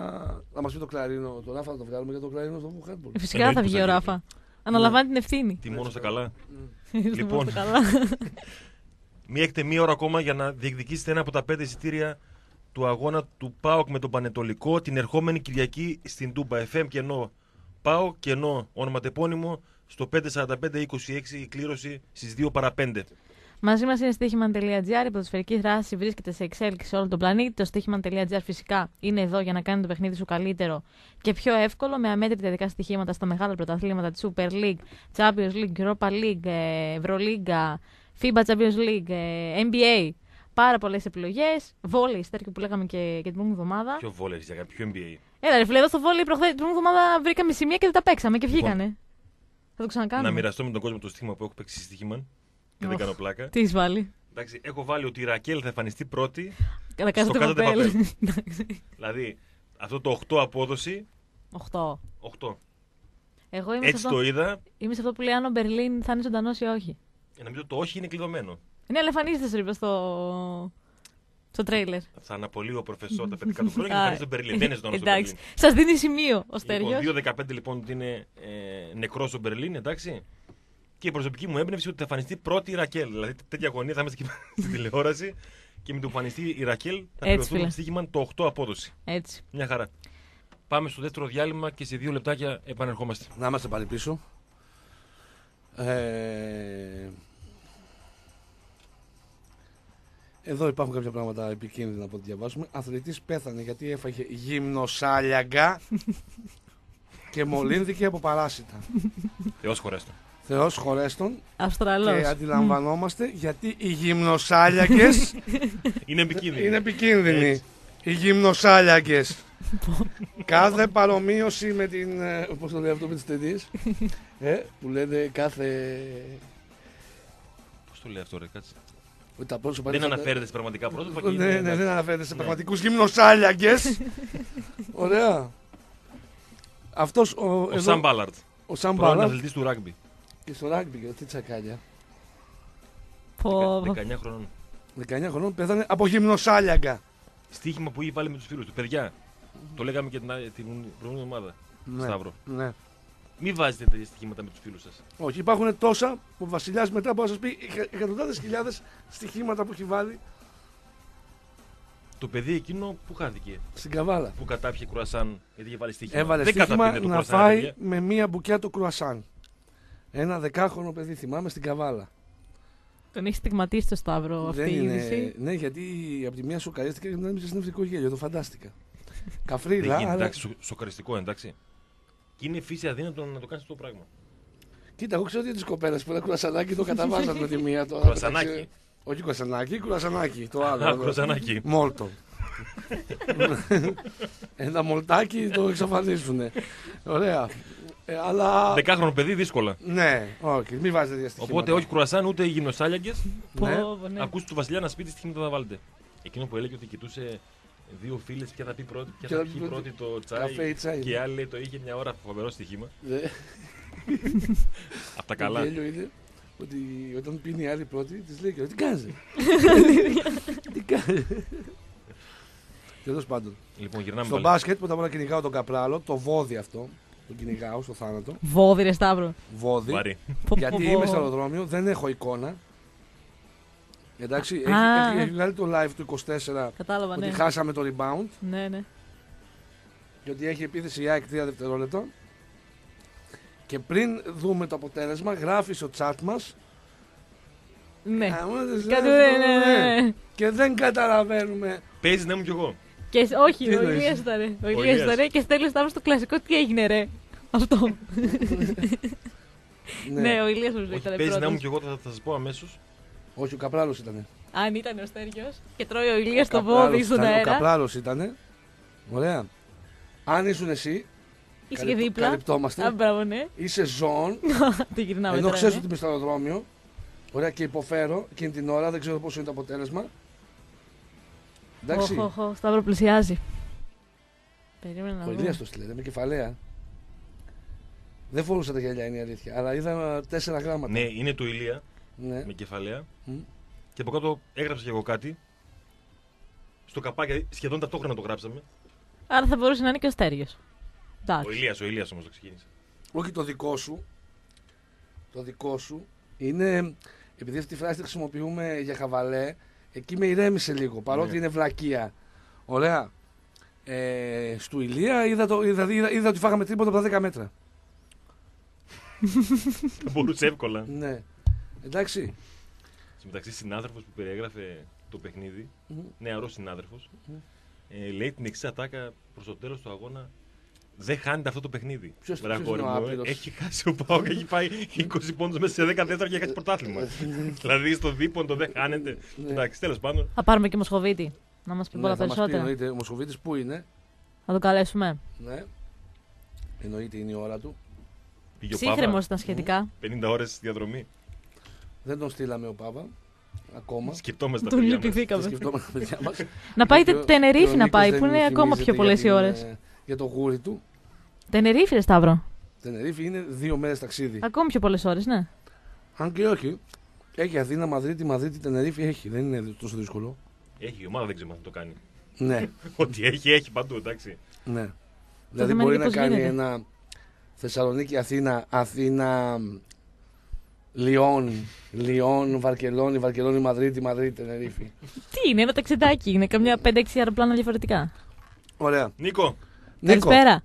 θα μας πει το κλαρίνο. Τον Ράφα θα το βγάλουμε για το κλαρίνο στο handball. Φυσικά Εννοείται θα πως βγει ο θα Ράφα. Αναλαμβάνει την ευθύνη. Τι μόνο στα καλά. Λοιπόν. Λοιπόν. καλά. Μία έχετε μία ώρα ακόμα για να διεκδικήσετε ένα από τα πέντε εισιτήρια του αγώνα του ΠΑΟΚ με τον Πανετολικό την ερχόμενη Κυριακή στην Τούμπα. FM και ενώ ΠΑΟΚ και ενώ ονοματεπώνυμο στο 545-26 η κλήρωση στις 2 παρα 5. Μαζί μας είναι στοίχημα.gr. Η ποδοσφαιρική δράση βρίσκεται σε εξέλιξη σε όλο τον πλανήτη. Το στοίχημα.gr φυσικά είναι εδώ για να κάνει το παιχνίδι σου καλύτερο και πιο εύκολο με αμέτρητα ειδικά στοιχήματα στα μεγάλα πρωταθλήματα της Super League, Champions League, Europa League, ε, Euroliga, FIBA Champions League, ε, NBA. Πάρα πολλές επιλογές. Βόλεϊ, τέτοιο που λέγαμε και, και την προηγούμενη εβδομάδα. Πιο βόλε για κάποιο πιο NBA. Έλα, ρε φίλε, εδώ στο βόλεϊ προχθέ, την προηγούμενη εβδομάδα βρήκαμε σημεία και δεν τα παίξαμε και βγήκανε. Θα το ξανακάνουμε. Να μοιραστώ με τον κόσμο το στοίχημα που έχω παίξει στοίχημα. Και δεν Οχ. κάνω πλάκα. Τι έχει βάλει. Εντάξει, έχω βάλει ότι η Ρακέλ θα εμφανιστεί πρώτη. Κατά κάτω Στο το κάτω παπέλ. τεπαπέλ. Εντάξει. Δηλαδή, αυτό το 8 απόδοση, 8. 8. Εγώ είμαι σε, Έτσι αυτό, το είδα. είμαι σε αυτό που λέει αν ο Μπερλίν θα είναι ζωντανός ή όχι. Ε, Νομίζω το όχι είναι κλειδωμένο. Ναι, αλλά εμφανίζεται στο, στο, στο τρέιλερ. Θα αναπολεί ο προφεσόρ τα παιδικά του χρόνια και Α, θα είναι στο Μπερλίν. Δεν είναι ζωντανό στο Εντάξει. Μπερλίν. Σας δίνει σημείο ο Στέριο. Λοιπόν, 2-15 λοιπόν ότι είναι ε, νεκρός ο Μπερλίν, εντάξει. Και η προσωπική μου έμπνευση ότι θα εμφανιστεί πρώτη η Ρακέλ. Δηλαδή τέτοια αγωνία θα είμαστε εκεί στην τηλεόραση και με το που εμφανιστεί η Ρακέλ θα Έτσι, πληρωθούμε φίλε. στοίχημα το 8 απόδοση. Έτσι. Μια χαρά. Πάμε στο δεύτερο διάλειμμα και σε δύο λεπτάκια επανερχόμαστε. Να είμαστε πάλι πίσω. Ε, Εδώ υπάρχουν κάποια πράγματα επικίνδυνα από ό,τι διαβάζουμε. Αθλητής πέθανε γιατί έφαγε γυμνοσάλιαγκα και μολύνθηκε από παράσιτα. Θεός χωρέστο. Θεός χωρέστον Αυστραλός. και αντιλαμβανόμαστε γιατί οι γυμνοσάλιαγκες Είναι επικίνδυνο. είναι επικίνδυνοι. Έτσι. Οι γυμνοσάλιαγκες. κάθε παρομοίωση με την. ε, Πώς το λέει αυτό με τις ταινίες ε, που λένε κάθε. Πώς το λέει αυτό, ρε, κάτσε. Ότι τα πρόσωπα Δεν είναι σαν- αναφέρεται σε πραγματικά πρόσωπα και Ναι, είναι- ναι, δεν αναφέρεται σε Ναι. πραγματικούς γυμνοσάλιαγκες. Ωραία. Αυτός ο, Ο εδώ- Σαν Μπάλαρτ. ο Σαν Πρώην Μπάλαρτ αθλητής του ράγκμπι. και στο ράγκμπι και τι τσακάλια. Πω, πω. 19 χρονών. 19 χρονών πέθανε από γυμνοσάλιαγκα. Στίχημα που είχε βάλει με τους φίλους του. Παιδιά, το λέγαμε και την, α- την προηγούμενη εβδομάδα. Ναι. Σταύρο. Ναι. Μην βάζετε τέτοια στοιχήματα με τους φίλους σας. Όχι, υπάρχουν τόσα που ο Βασιλιάς μετά μπορεί να σας πει εκατοντάδες χιλιάδες στοιχήματα που έχει βάλει Το παιδί εκείνο που χάθηκε. στην καβάλα. Που κατάπιε κρουασάν γιατί είχε βάλει στοίχημα. Έβαλε Δεν στοίχημα καταπίνεται το να κρουασάν, φάει παιδιά. με μία μπουκιά το κρουασάν. Ένα δεκάχρονο παιδί, θυμάμαι, στην καβάλα. Τον έχεις στιγματίσει το Σταύρο αυτή Δεν η είναι... είδηση; Ναι, γιατί από τη μία σοκαρίστηκα και από την άλλη σε νευτικό γέλιο. Το φαντάστηκα. Δεν Καφρίλα, γίνεται, αλλά... εντάξει, σο- σοκαριστικό εντάξει. Και είναι φύση αδύνατο να το κάνεις αυτό το πράγμα. Κοίτα, εγώ ξέρω ότι τι κοπέλε που ένα κουρασανάκι το καταβάζαν με τη μία. Το... Κρουασανάκι. Όχι κουρασανάκι, κουρασανάκι. Το άλλο. Α, κρουασανάκι. Μόλτο. Ένα μολτάκι το εξαφανίζουν. Ωραία. Ε, αλλά. Δεκάχρονο παιδί δύσκολα. Ναι, όχι, μην βάζετε διαστοιχήματα. Οπότε όχι κρουασάν ούτε γυμνοσάλιαγκες. Πω, Ναι. πω, ναι. Ακούστε του Βασιλιά να σπίτι τι στοιχήματα θα βάλετε. Εκείνο που έλεγε ότι κοιτούσε δύο φίλες ποια θα πει πρώτη, ποια Και θα θα πιει πει πρώτη το Καφέ τσάι. ή τσάι. Και η άλλη λέει το είχε μια ώρα φοβερό στοιχήμα. Ναι. Από τα Το καλά. γέλιο είναι ότι όταν πίνει η άλλη πρώτη, της λέει και τι κάνεις. Τι κάνεις. Τέλος πάντων. Λοιπόν, γυρνάμε Στο πάλι. μπάσκετ που τα να κυνηγάω τον καπράλο, το βόδι αυτό. Τον κυνηγάω στο θάνατο. Βόδι, ρε Σταύρο. Βόδι. Βαρύ. Πω, Γιατί πω, είμαι πω. στο αεροδρόμιο, δεν έχω εικόνα. Εντάξει, έχει, Α. έχει, έχει βγάλει το live του 24 Κατάλαβα, ότι ναι. χάσαμε το rebound Ναι, ναι. και ότι έχει επίθεση η ΑΕΚ 3 δευτερόλεπτα. Και πριν δούμε το αποτέλεσμα, γράφεις στο chat μας. Ναι. Κάτι, ναι, ναι, ναι. Και δεν καταλαβαίνουμε. Παίζεις να ήμουν κι εγώ. Και, σ- όχι, Τι ο εννοείς; Ηλίας ήταν ρε. Ο Ηλίας. Ηλίας ήταν ρε και στέλνεις Σταύρο στο κλασικό τι έγινε ρε. Αυτό. Ναι, ο Ηλίας νομίζω Όχι, ήταν παίζεις να ήμουν πρώτος. κι εγώ, θα, θα σας πω αμέσως. Όχι, ο Καπράλος ήταν. Αν ήταν ο Στέργιος και τρώει ο Ηλίας το βόδι στον Ο αέρα. Καπράλος ήταν. Ωραία. Αν ήσουν εσύ, Είσαι και καλυπ- δίπλα. καλυπτόμαστε. Α, μπράβο, ναι. είσαι ζών, Το γυρνάμε ενώ τώρα. ξέρει ναι. ότι είμαι στο αεροδρόμιο. Ωραία, και υποφέρω εκείνη την ώρα, δεν ξέρω πόσο είναι το αποτέλεσμα. Εντάξει. Οχ, οχ, οχ, Σταύρο πλησιάζει. Περίμενα να Ο δω. Ηλίας το στείλε, με κεφαλαία. Δεν φορούσα τα γυαλιά, είναι η αλήθεια. Αλλά είδα τέσσερα γράμματα. Ναι, είναι το ηλία Ναι. με κεφαλαία. Μμ. Και από κάτω έγραψα κι εγώ κάτι. Στο καπάκι, σχεδόν ταυτόχρονα το γράψαμε. Άρα θα μπορούσε να είναι και ο Στέργιος. Ο Εντάξει. Ηλίας, ο Ηλίας όμως το ξεκίνησε. Όχι το δικό σου. Το δικό σου είναι. Επειδή αυτή τη φράση τη χρησιμοποιούμε για χαβαλέ, εκεί με ηρέμησε λίγο. Παρότι Ναι. είναι βλακεία. Ωραία. Ε, στου Ηλία είδα, το, είδα, είδα, είδα ότι φάγαμε τρίποτα από τα 10 μέτρα. Μπορούσε εύκολα. Ναι. Εντάξει. Στο μεταξύ, συνάδελφο που περιέγραφε το παιχνίδι, Μμμ. νεαρό συνάδελφο, ε, λέει την εξή ατάκα προ το τέλο του αγώνα. Δεν χάνεται αυτό το παιχνίδι. Ποιος- Βρε, ποιος αγόρι είναι ο μου, ε, άπειρος? Έχει χάσει ο Πάοκ, έχει πάει 20 πόντου μέσα σε 10 τέταρτα και έχει χάσει πρωτάθλημα. δηλαδή στο δίποντο δεν χάνεται. Ναι. Εντάξει, τέλο πάντων. Θα πάρουμε και Μοσχοβίτη να μα πει Ναι, πολλά θα μας πει, περισσότερα. εννοείται, ο Μοσχοβίτης πού είναι. Θα τον καλέσουμε. Ναι. Εννοείται είναι η ώρα του. Πήγε ο Σύγχρονο Πάβα, ήταν σχετικά. 50 ώρε διαδρομή. Δεν τον στείλαμε ο Πάβα. Ακόμα. Σκεπτόμαστε τα Τον παιδιά μας. Δεν λυπηθήκαμε. σκεφτόμαστε τα παιδιά μας. Να πάει Και ο- Τενερίφη και ο να Νίκος πάει, δεν που είναι ακόμα θυμίζεται πιο πολλές για οι την, ώρες. ε, Για το γούρι του. Τενερίφη, ρε Σταύρο. Τενερίφη είναι δύο μέρες ταξίδι. Ακόμη πιο πολλές ώρες, ναι. Αν και όχι. Έχει Αθήνα, Μαδρίτη, Μαδρίτη, Τενερίφη έχει. Δεν είναι τόσο δύσκολο. Έχει η ομάδα, δεν ξέρω αν θα το κάνει. Ναι, Ό,τι έχει, έχει παντού, εντάξει. ναι. Δηλαδή θέμα μπορεί είναι να πώς κάνει γίνεται. ένα Θεσσαλονίκη, Αθήνα, Αθήνα, Λιόν, Λιόν, Βαρκελόνη, Βαρκελόνη, Μαδρίτη, Μαδρίτη, Τενερίφη. Τι είναι, ένα ταξιδάκι. Είναι καμιά 5-6 αεροπλάνα διαφορετικά. Ωραία. Νίκο, Νίκο, Καλησπέρα.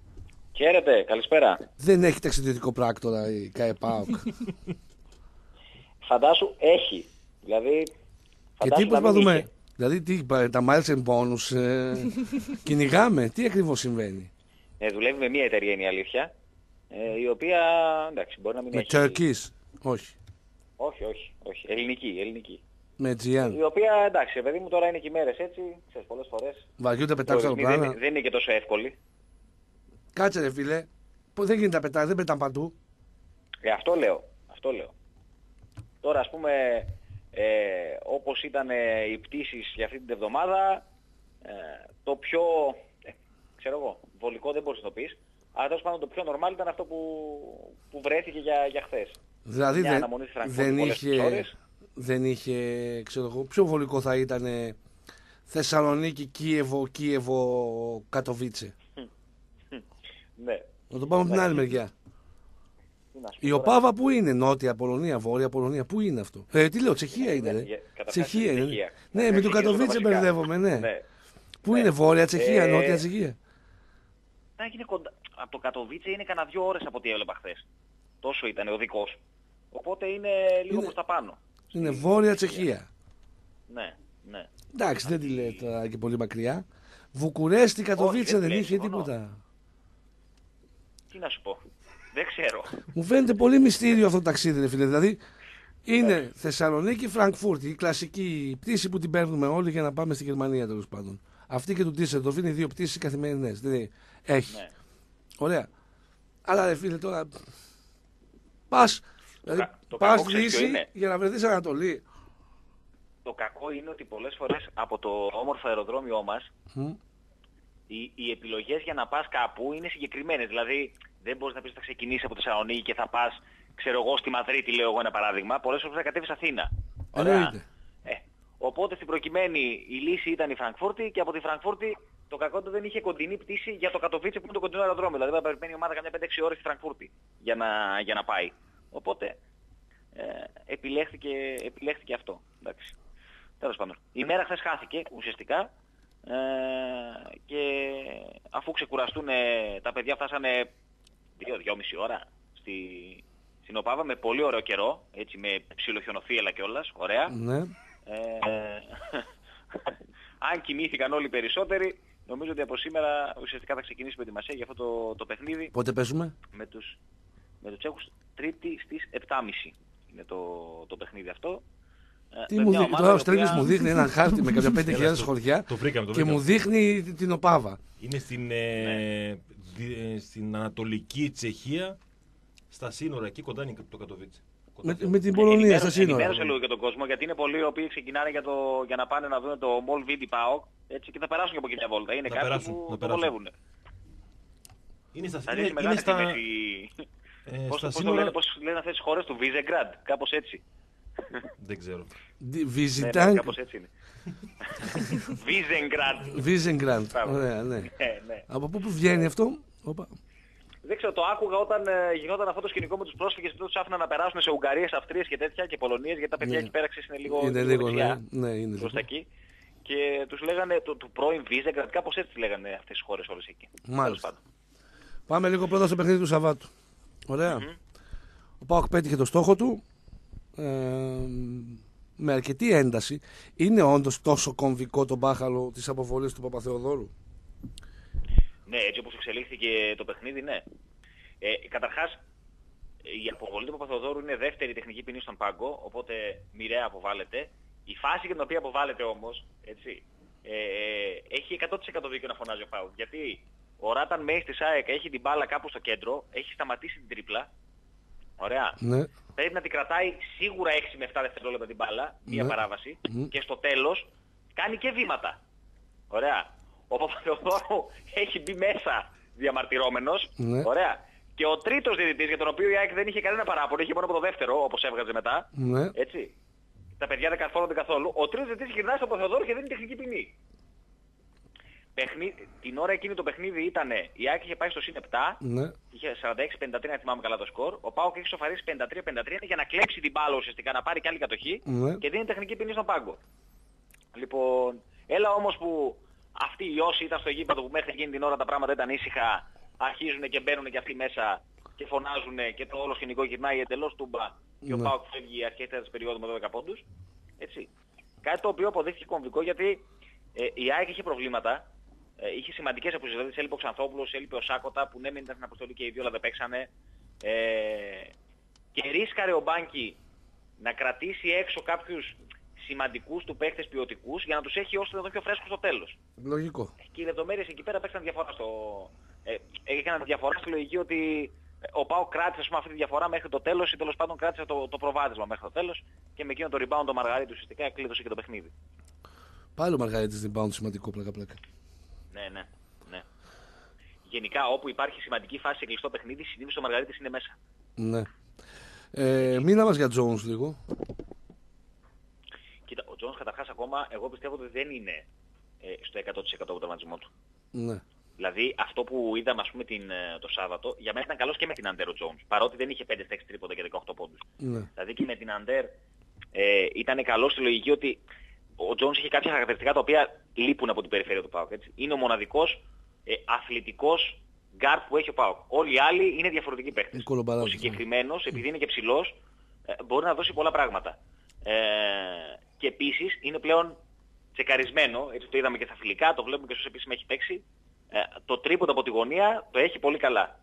Χαίρετε, καλησπέρα. δεν έχει ταξιδιωτικό πράκτορα η ΚαΕΠΑΟΚ. Φαντάσου έχει. Δηλαδή. Και φαντάσου τι να μην προσπαθούμε; είχε. Δηλαδή τι, πα- τα miles and bonus ε, κυνηγάμε; Τι ακριβώς συμβαίνει; Ε, δουλεύει με μία εταιρεία είναι η αλήθεια. Ε, η οποία εντάξει, μπορεί να μην Με έχει. Turkish. Όχι. Όχι, όχι, όχι. Ελληνική, ελληνική. Με GN. Η οποία εντάξει, παιδί μου τώρα είναι και οι μέρες έτσι. Ξέρεις, πολλές φορές. Βαριούνται πετάξουν αεροπλάνα. Δεν, δεν είναι και τόσο εύκολη. Κάτσε ρε φίλε. Που δεν γίνεται να πετάει, δεν πετάνε παντού. Ε, αυτό λέω. Αυτό λέω. Τώρα ας πούμε ε, όπως ήταν ε, οι πτήσεις για αυτή την εβδομάδα ε, το πιο ε, ξέρω εγώ, βολικό δεν μπορείς να το πεις αλλά τέλος πάντων το πιο normal ήταν αυτό που, που βρέθηκε για, για χθες. Δηλαδή Μια δεν, αναμονή στη Φραγκφούρτη δεν, πολλές είχε, ώρες. δεν είχε, ξέρω εγώ, πιο βολικό θα ήταν ε, Θεσσαλονίκη, Κίεβο, Κίεβο, Κατοβίτσε. Ναι. Να το πάμε από την Ναι. άλλη μεριά. Τι να σου πω Η τώρα. Οπάβα πού είναι, Νότια Πολωνία, Βόρεια Πολωνία, πού είναι αυτό; Ε, τι λέω, Τσεχία είναι, Ναι, ρε. για- καταρχάς Τσεχία είναι είναι. Τσεχία. Ναι, Ναι, με το ξεκινήσουμε Κατοβίτσε βασικά. μπερδεύομαι, ναι. Ναι. Πού Ναι. είναι, Βόρεια Τσεχία, Ε, Νότια Τσεχία; Να είναι κοντά. Από το Κατοβίτσε είναι κανένα δύο ώρες από ό,τι έβλεπα χθες. Τόσο ήταν ο δικός. Οπότε είναι λίγο Είναι- προς τα πάνω. Είναι Βόρεια Τσεχία. Ναι, ναι. Εντάξει, δεν τη λέει τώρα και πολύ μακριά. Βουκουρέστι, Κατοβίτσε δεν δεν λέει, είχε συμφωνώ. τίποτα. Τι να σου πω. Δεν ξέρω. Μου φαίνεται πολύ μυστήριο αυτό το ταξίδι, ρε φίλε. Δηλαδή, είναι Θεσσαλονίκη, Φραγκφούρτη, η κλασική πτήση που την παίρνουμε όλοι για να πάμε στη Γερμανία τέλος πάντων. Αυτή και του Ντίσσελντορφ είναι οι δύο πτήσεις καθημερινές. Δηλαδή, έχει. Ναι. Ωραία. Αλλά ρε φίλε τώρα. Πας. Δηλαδή, κα- το πας κακό ξέρεις ποιο Δύση είναι; για να βρεθείς Ανατολή. Το κακό είναι ότι πολλές φορές από το όμορφο αεροδρόμιό μας Μμ. οι, οι επιλογές για να πας κάπου είναι συγκεκριμένες. Δηλαδή δεν μπορείς να πεις ότι θα ξεκινήσεις από τη Θεσσαλονίκη και θα πας, ξέρω εγώ, στη Μαδρίτη, λέω εγώ ένα παράδειγμα. Πολλές φορές θα κατέβεις Αθήνα. Εννοείται. Ε, οπότε στην προκειμένη η λύση ήταν η Φραγκφούρτη και από τη Φραγκφούρτη το κακό του δεν είχε κοντινή πτήση για το Κατοβίτσε που είναι το κοντινό αεροδρόμιο. Δηλαδή θα περιμένει η ομάδα καμιά 5-6 ώρες στη Φραγκφούρτη για να, για να πάει. Οπότε ε, επιλέχθηκε, επιλέχθηκε αυτό. Εντάξει. Τέλος πάντων. Η μέρα χθες χάθηκε ουσιαστικά ε, και αφού ξεκουραστούν ε, τα παιδιά φτάσανε 2-2,5 ώρα στη, στην Οπάβα με πολύ ωραίο καιρό, έτσι με ψιλοχιονοθύελα κιόλας, ωραία. Ναι. Ε, αν κοιμήθηκαν όλοι οι περισσότεροι, νομίζω ότι από σήμερα ουσιαστικά θα ξεκινήσει η προετοιμασία για αυτό το, το παιχνίδι Πότε παίζουμε; με τους, με τους Τσέχους τρίτη στις 7.30 είναι το, το παιχνίδι αυτό. Ε, Τι με μου μια δείχνει, ομάδα τώρα ο η οποία- Στρίγγις μου δείχνει ένα χάρτη με κάποια 5.000 Έλα, το- χωριά το βρήκαμε, το και βρήκαμε. μου δείχνει την Οπάβα. Είναι στην, ε, Ναι. δι- ε, στην Ανατολική Τσεχία, στα σύνορα, εκεί κοντά είναι το Κατοβίτσε. Κοντά Με, πιο- με την Πολωνία στα Ενημέρωσε- σύνορα. Ενημέρωσε λίγο για τον κόσμο γιατί είναι πολλοί οι οποίοι ξεκινάνε για, το, για να πάνε να δουν το Mall Vidi PAOK έτσι, και θα περάσουν και από εκεί μια βόλτα. Είναι Θα κάποιοι περάσουν, που θα το περάσουν. βολεύουν. Είναι στα, Θα είναι, δεις είναι μεγάλη στα, με τη... ε, πώς, στα πώς το σύνορα... λένε, πώς λένε αυτές τις χώρες του Visegrad, κάπως έτσι. Δεν ξέρω. Δι- Ναι, ναι, Βίζιτάνκ, κάπως έτσι είναι. Visegrad. Βίζεγκραντ. Μπράβο. Ωραία, ναι. Ναι, ναι. Από πού που βγαίνει αυτό; Όπα. Δεν ξέρω, το άκουγα όταν ε, γινόταν αυτό το σκηνικό με τους πρόσφυγες που τους άφηναν να περάσουν σε Ουγγαρίες, Αυστρίες και τέτοια και Πολωνίες γιατί τα παιδιά Ναι. εκεί πέρα ξέρεις, είναι λίγο, Είναι λίγο, ναι. δεξιά, Ναι, είναι προς λίγο. τα εκεί. Και τους λέγανε το, του πρώην Visegrad, κάπως έτσι τις λέγανε αυτές τις χώρες όλες εκεί. Μάλιστα. Τέλος πάντων. Πάμε λίγο πρώτα στο παιχνίδι του Σαββάτου. Ωραία. Ο Πάοκ πέτυχε το στόχο του. Ε, με αρκετή ένταση. Είναι όντως τόσο κομβικό το μπάχαλο της αποβολής του Παπαθεοδόρου; Ναι, έτσι όπως εξελίχθηκε το παιχνίδι, ναι. Ε, καταρχάς, η αποβολή του Παπαθεοδόρου είναι δεύτερη τεχνική ποινή στον πάγκο, οπότε μοιραία αποβάλλεται. Η φάση για την οποία αποβάλλεται όμως, έτσι, ε, έχει 100% δίκιο να φωνάζει ο Πάου. Γιατί ο Ράταν Μέης της ΑΕΚ έχει την μπάλα κάπου στο κέντρο, έχει σταματήσει την τρίπλα. Ωραία. Ναι. Πρέπει να την κρατάει σίγουρα 6 με 7 δευτερόλεπτα την μπάλα, μία Ναι. παράβαση. Μμ. Και στο τέλος κάνει και βήματα. Ωραία. Ο Παπαθεοδόρου έχει μπει μέσα διαμαρτυρόμενος. Ναι. Ωραία. Και ο τρίτος διαιτητής για τον οποίο η ΑΕΚ δεν είχε κανένα παράπονο, είχε μόνο από το δεύτερο, όπως έβγαζε μετά. Ναι. Έτσι. Τα παιδιά δεν καρφώνονται καθόλου. Ο τρίτος διαιτητής γυρνάει στον Παπαθεοδόρου και δίνει τεχνική ποινή. Παιχνί... Την ώρα εκείνη το παιχνίδι ήταν η ΑΕΚ είχε πάει στο συν 7, Ναι. είχε 46-53 αν θυμάμαι καλά το σκορ. Ο Πάοκ έχει σοφαρίσει 53-53 για να κλέψει την μπάλα ουσιαστικά να πάρει και άλλη κατοχή Ναι. και δίνει τεχνική ποινή στον πάγκο. Λοιπόν, έλα όμως που αυτοί οι όσοι ήταν στο γήπεδο που μέχρι εκείνη την ώρα τα πράγματα ήταν ήσυχα, αρχίζουν και μπαίνουν και αυτοί μέσα και φωνάζουν και το όλο σκηνικό γυρνάει εντελώς τούμπα και ο Ναι. Πάοκ φεύγει αρχές της περίοδου με 12 πόντους. Έτσι. Κάτι το οποίο αποδείχθηκε κομβικό γιατί ε, η ΑΕΚ είχε προβλήματα. Ε, είχε σημαντικές απουσίες. Δηλαδή της έλειπε ο Ξανθόπουλος, έλειπε ο Σάκοτα που ναι μεν ήταν στην αποστολή και οι δύο αλλά δεν παίξανε. Ε, και ρίσκαρε ο Μπάνκι να κρατήσει έξω κάποιους σημαντικούς του παίχτες ποιοτικούς για να τους έχει όσο το πιο φρέσκο στο τέλος. Λογικό. Και οι λεπτομέρειες εκεί πέρα παίξαν διαφορά στο... Ε, έκαναν διαφορά στη λογική ότι ο Πάο κράτησε ας πούμε, αυτή τη διαφορά μέχρι το τέλος ή τέλος πάντων κράτησε το, το προβάδισμα μέχρι το τέλος και με εκείνο το rebound το Μαργαρίτη ουσιαστικά κλείδωσε και το παιχνίδι. Πάλι ο Μαργαρίτης rebound σημαντικό πλάκα-πλάκα. Ναι, ναι, ναι. Γενικά όπου υπάρχει σημαντική φάση σε κλειστό παιχνίδι συνήθως ο Μαργαρίτης είναι μέσα. Ναι. Ε, μίλα μας για Jones λίγο. Κοίτα, ο Τζόνς καταρχάς ακόμα εγώ πιστεύω ότι δεν είναι ε, στο 100% του τραυματισμός του. Ναι. Δηλαδή αυτό που είδαμε ας πούμε την, ε, το Σάββατο, για μένα ήταν καλός και με την Αντέρ ο Jones, παρότι δεν είχε 5 6 τρίποτα και 18 πόντους. Ναι. Δηλαδή και με την Αντέρ ε, ήταν καλό στη λογική ότι ο Jones είχε κάποια χαρακτηριστικά τα οποία λείπουν από την περιφέρεια του ΠΑΟΚ. Έτσι. Είναι ο μοναδικός ε, αθλητικός γκαρντ που έχει ο ΠΑΟΚ. Όλοι οι άλλοι είναι διαφορετικοί παίχτες. Είναι κολομπαράδες, Ο ναι. συγκεκριμένος, επειδή είναι και ψηλός, ε, μπορεί να δώσει πολλά πράγματα. Ε, και επίσης είναι πλέον τσεκαρισμένο, έτσι το είδαμε και στα φιλικά, το βλέπουμε και στους επίσημα έχει παιχνίδια. Ε, το τρίποντο από τη γωνία το έχει πολύ καλά.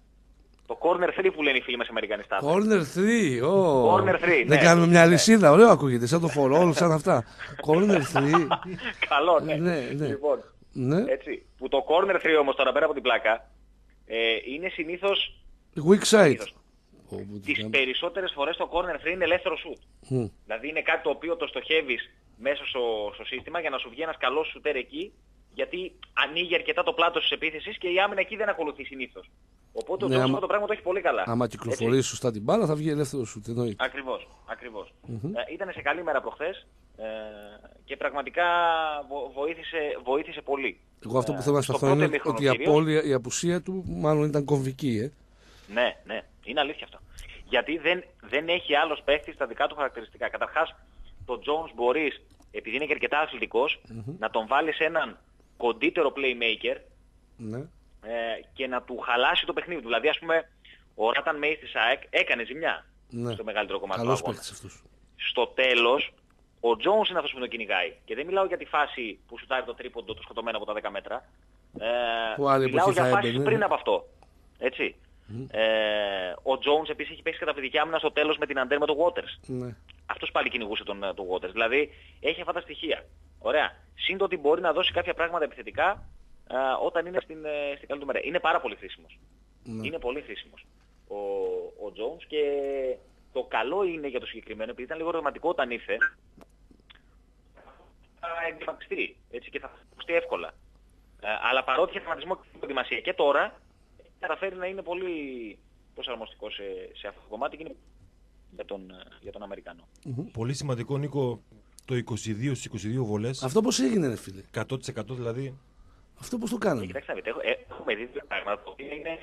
Το corner 3 που λένε οι φίλοι μας Αμερικανοί στάδες. Corner 3. Oh. Corner three, Δεν ναι. κάνουμε μια αλυσίδα. Ωραίο ακούγεται. Σαν το for all, σαν αυτά. Corner 3. Καλό, ναι. Ναι, ναι. Λοιπόν, ναι. έτσι, που το corner 3 όμως τώρα πέρα από την πλάκα ε, είναι συνήθως Weak side. συνήθως. Ω, που τι τις κάνω. περισσότερες φορές το corner 3 είναι ελεύθερο shoot. Μμ. Δηλαδή είναι κάτι το οποίο το στοχεύεις μέσα στο, στο σύστημα για να σου βγει ένας καλός σουτέρ εκεί γιατί ανοίγει αρκετά το πλάτος της επίθεσης και η άμυνα εκεί δεν ακολουθεί συνήθως. Οπότε ο Ναι, Τζόνς άμα- αυτό το πράγμα το έχει πολύ καλά. Άμα Έτσι. κυκλοφορήσει σωστά την μπάλα θα βγει ελεύθερο σου. Τι εννοείται. Ακριβώς, ακριβώς. Ε, ήταν σε καλή μέρα προχθές ε, και πραγματικά βο- βοήθησε, βοήθησε πολύ. Εγώ αυτό που Ε, θέλω να στο σταθώ πρώτο είναι ημίχρονο ότι η, κυρίως. απώλεια, η απουσία του μάλλον ήταν κομβική. Ε. Ναι, ναι, είναι αλήθεια αυτό. Γιατί δεν, δεν έχει άλλος παίχτης τα δικά του χαρακτηριστικά. Καταρχάς, το Jones μπορείς, επειδή είναι και αρκετά αθλητικός, να τον βάλεις έναν κοντύτερο playmaker Ναι. ε, και να του χαλάσει το παιχνίδι του. Δηλαδή, ας πούμε, ο Ράταν Μέης της ΑΕΚ έκανε ζημιά Ναι. στο μεγαλύτερο κομμάτι Καλός του αγώνα. παίκτης αυτός. Στο τέλος, ο Jones είναι αυτός που τον κυνηγάει. Και δεν μιλάω για τη φάση που σουτάρει το τρίποντο το σκοτωμένο από τα 10 μέτρα. Ε, Που άλλη μιλάω εποχή για θα φάσεις έμπαινε, πριν ναι. από αυτό. Έτσι. Ε, ο Jones επίσης έχει παίξει καταπληκτική άμυνα στο τέλος με την Αντέρ με τον Waters. Ναι. Αυτός πάλι κυνηγούσε τον, ε, τον Waters. Δηλαδή έχει αυτά τα στοιχεία. Ωραία. Σύν το ότι μπορεί να δώσει κάποια πράγματα επιθετικά α, όταν είναι στην, ε, στην καλή του μέρα. Είναι πάρα πολύ χρήσιμος. Ναι. Είναι πολύ χρήσιμος ο, ο Jones και το καλό είναι για το συγκεκριμένο, επειδή ήταν λίγο ρευματικό όταν ήρθε, θα εγκληματιστεί έτσι, και θα ακουστεί εύκολα. Ε, αλλά παρότι είχε τραυματισμό και προετοιμασία και τώρα, έχει καταφέρει να είναι πολύ προσαρμοστικό σε, σε αυτό το κομμάτι και είναι για τον, ε, για τον Αμερικανό. Πολύ σημαντικό, Νίκο, το 22 στις 22 βολές. Αυτό πώς έγινε, ρε φίλε; 100% δηλαδή. Αυτό πώς το Ε, κάνανε; κοιτάξτε να δείτε, έχω- ε, έχουμε δει δύο πράγματα που είναι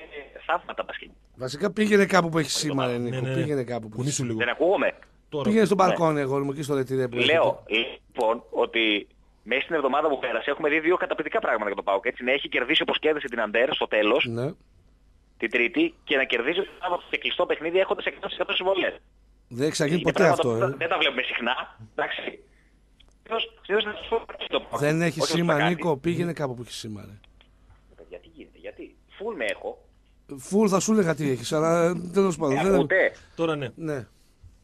θαύματα μπασκετ. Βασικά πήγαινε κάπου που έχει σήμα, ρε Νίκο. Ναι, ναι. Πήγαινε κάπου που Κουνήσου έχει λίγο. Δεν ακούγομαι. Τώρα. Πήγαινε στο μπαλκόνι, εγώ μου εκεί στο ρετυρέ που Λέω λοιπόν ότι μέσα στην εβδομάδα που πέρασε έχουμε δει δύο καταπληκτικά πράγματα για τον Πάοκ. Έτσι, να έχει κερδίσει όπως κέρδισε την Αντέρ στο τέλος, Ναι. Την Τρίτη, και να κερδίσει το Σάββατο σε κλειστό παιχνίδι έχοντας 100% συμβολές. Δεν έχει ξαναγίνει Είναι ποτέ πράγματα αυτό. που Ε. Δεν τα βλέπουμε συχνά. Εντάξει. Συνήθως- συνήθως είναι στο- στο πάγο. Δεν έχει Όχι σήμα, στο κάτι. Νίκο. Πήγαινε κάπου που έχει σήμα. Ρε. Παιδιά, τι γίνεται, γιατί; Φουλ με έχω. Φουλ θα σου έλεγα τι έχεις, αλλά τέλος πάντων. Ε, δεν- ακούτε. Τώρα ναι. Ναι,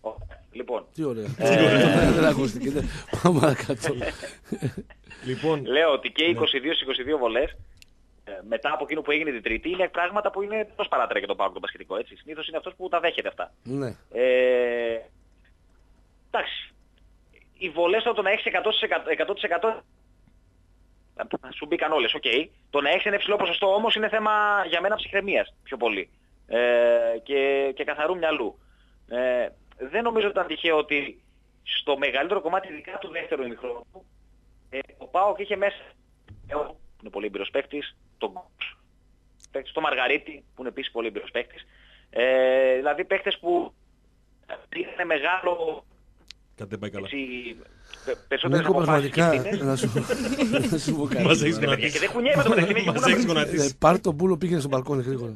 Ωραία. Λοιπόν, τι ωραία. Ε. Δεν ακούστηκε. ναι. Πάμε παρακάτω. Λοιπόν, λέω ότι και 22 στις 22 βολές ε, μετά από εκείνο που έγινε την Τρίτη είναι πράγματα που είναι τόσο παράτερα για τον Πάοκ το πασχετικό έτσι. Συνήθως είναι αυτός που τα δέχεται αυτά. Ναι. Ε, εντάξει. Οι βολές το να έχεις 100%, 100% ε, σου μπήκαν όλες, οκ. Το να έχεις ένα υψηλό ποσοστό όμως είναι θέμα για μένα ψυχραιμίας πιο πολύ ε, και, και καθαρού μυαλού. Ε, δεν νομίζω ότι ήταν τυχαίο ότι στο μεγαλύτερο κομμάτι ειδικά του δεύτερου ημιχρόνου ε, ο ΠΑΟΚ είχε μέσα ε, που είναι πολύ έμπειρος παίκτης, τον Γκος, παίκτης, τον Μαργαρίτη που είναι επίσης πολύ έμπειρος παίκτης. Ε, δηλαδή παίκτες που πήραν μεγάλο κάτι δεν πάει καλά. έτσι, πε- περισσότερες Νίκο, αποφάσεις και πραγματικά. ευθύνες. Να σου να σου πω κάτι. Μας έχεις Ρε παιδιά, γονατίσει. Και δεν κουνιέμαι το μεταξύ, μην Μας έχεις Ε, γονατίσει. Πάρ το πούλο, πήγαινε στο μπαλκόνι γρήγορα.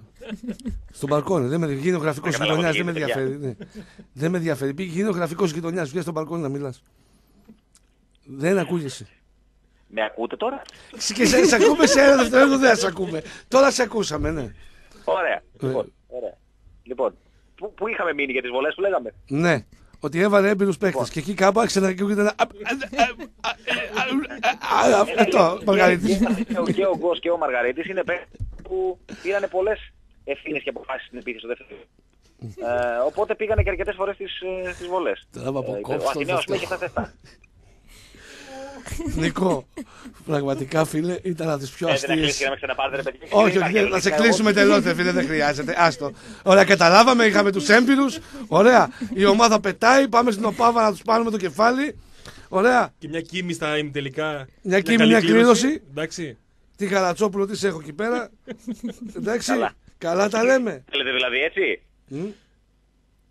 στο μπαλκόνι. Δεν με γίνει ο γραφικός Δεν καταλάβω γειτονιάς, τι δεν με γίνεται, ενδιαφέρει. ναι. Δεν με ενδιαφέρει. Πήγε γίνει ο γραφικός γειτονιάς, βγαίνει στο μπαλκόνι να μιλάς. Δεν ακούγεσαι. Με ακούτε τώρα. Και σε, σε ακούμε σε ένα δευτερόλεπτο, δεν σε ακούμε. Τώρα σε ακούσαμε, ναι. Ωραία. Ε. Λοιπόν, ωραία. λοιπόν πού, πού είχαμε μείνει για τις βολές που λέγαμε. Ναι. Ότι έβαλε έμπειρου παίκτε. Και εκεί κάπου άρχισε να ακούγεται ένα. Αυτό, Μαργαρίτη. Και ο- και ο Γκος και ο Μαργαρίτης είναι παίκτες που πήραν πολλές ευθύνες και αποφάσεις στην επίθεση στο δεύτερο. Ε, οπότε πήγανε και αρκετές φορές στις, ε, στις βολές. Τώρα με Ε, αποκόψεις ο το Αθηναίος με δεύτερο. είχε αυτά τα Νικό, πραγματικά φίλε, ήταν από τις πιο Ε, δεν θα αστείες. κλείσει για να με ξαναπάρτε ρε παιδιά. Όχι, Δεν όχι, υπάρχει θα σε άλλο. κλείσουμε τελώς, φίλε, δεν χρειάζεται. Άστο. Ωραία, καταλάβαμε, είχαμε τους έμπειρους. Ωραία, η ομάδα πετάει, πάμε στην Οπάβα να τους πάρουμε το κεφάλι. Ωραία, Και μια κίνη στα ημιτελικά. Μια κίνη, καλή μια κλήρωση. κλήρωση. Εντάξει. τη Χαρατσόπουλο τη έχω εκεί πέρα. Εντάξει, Καλά. καλά τα λέμε. Θέλετε δηλαδή έτσι;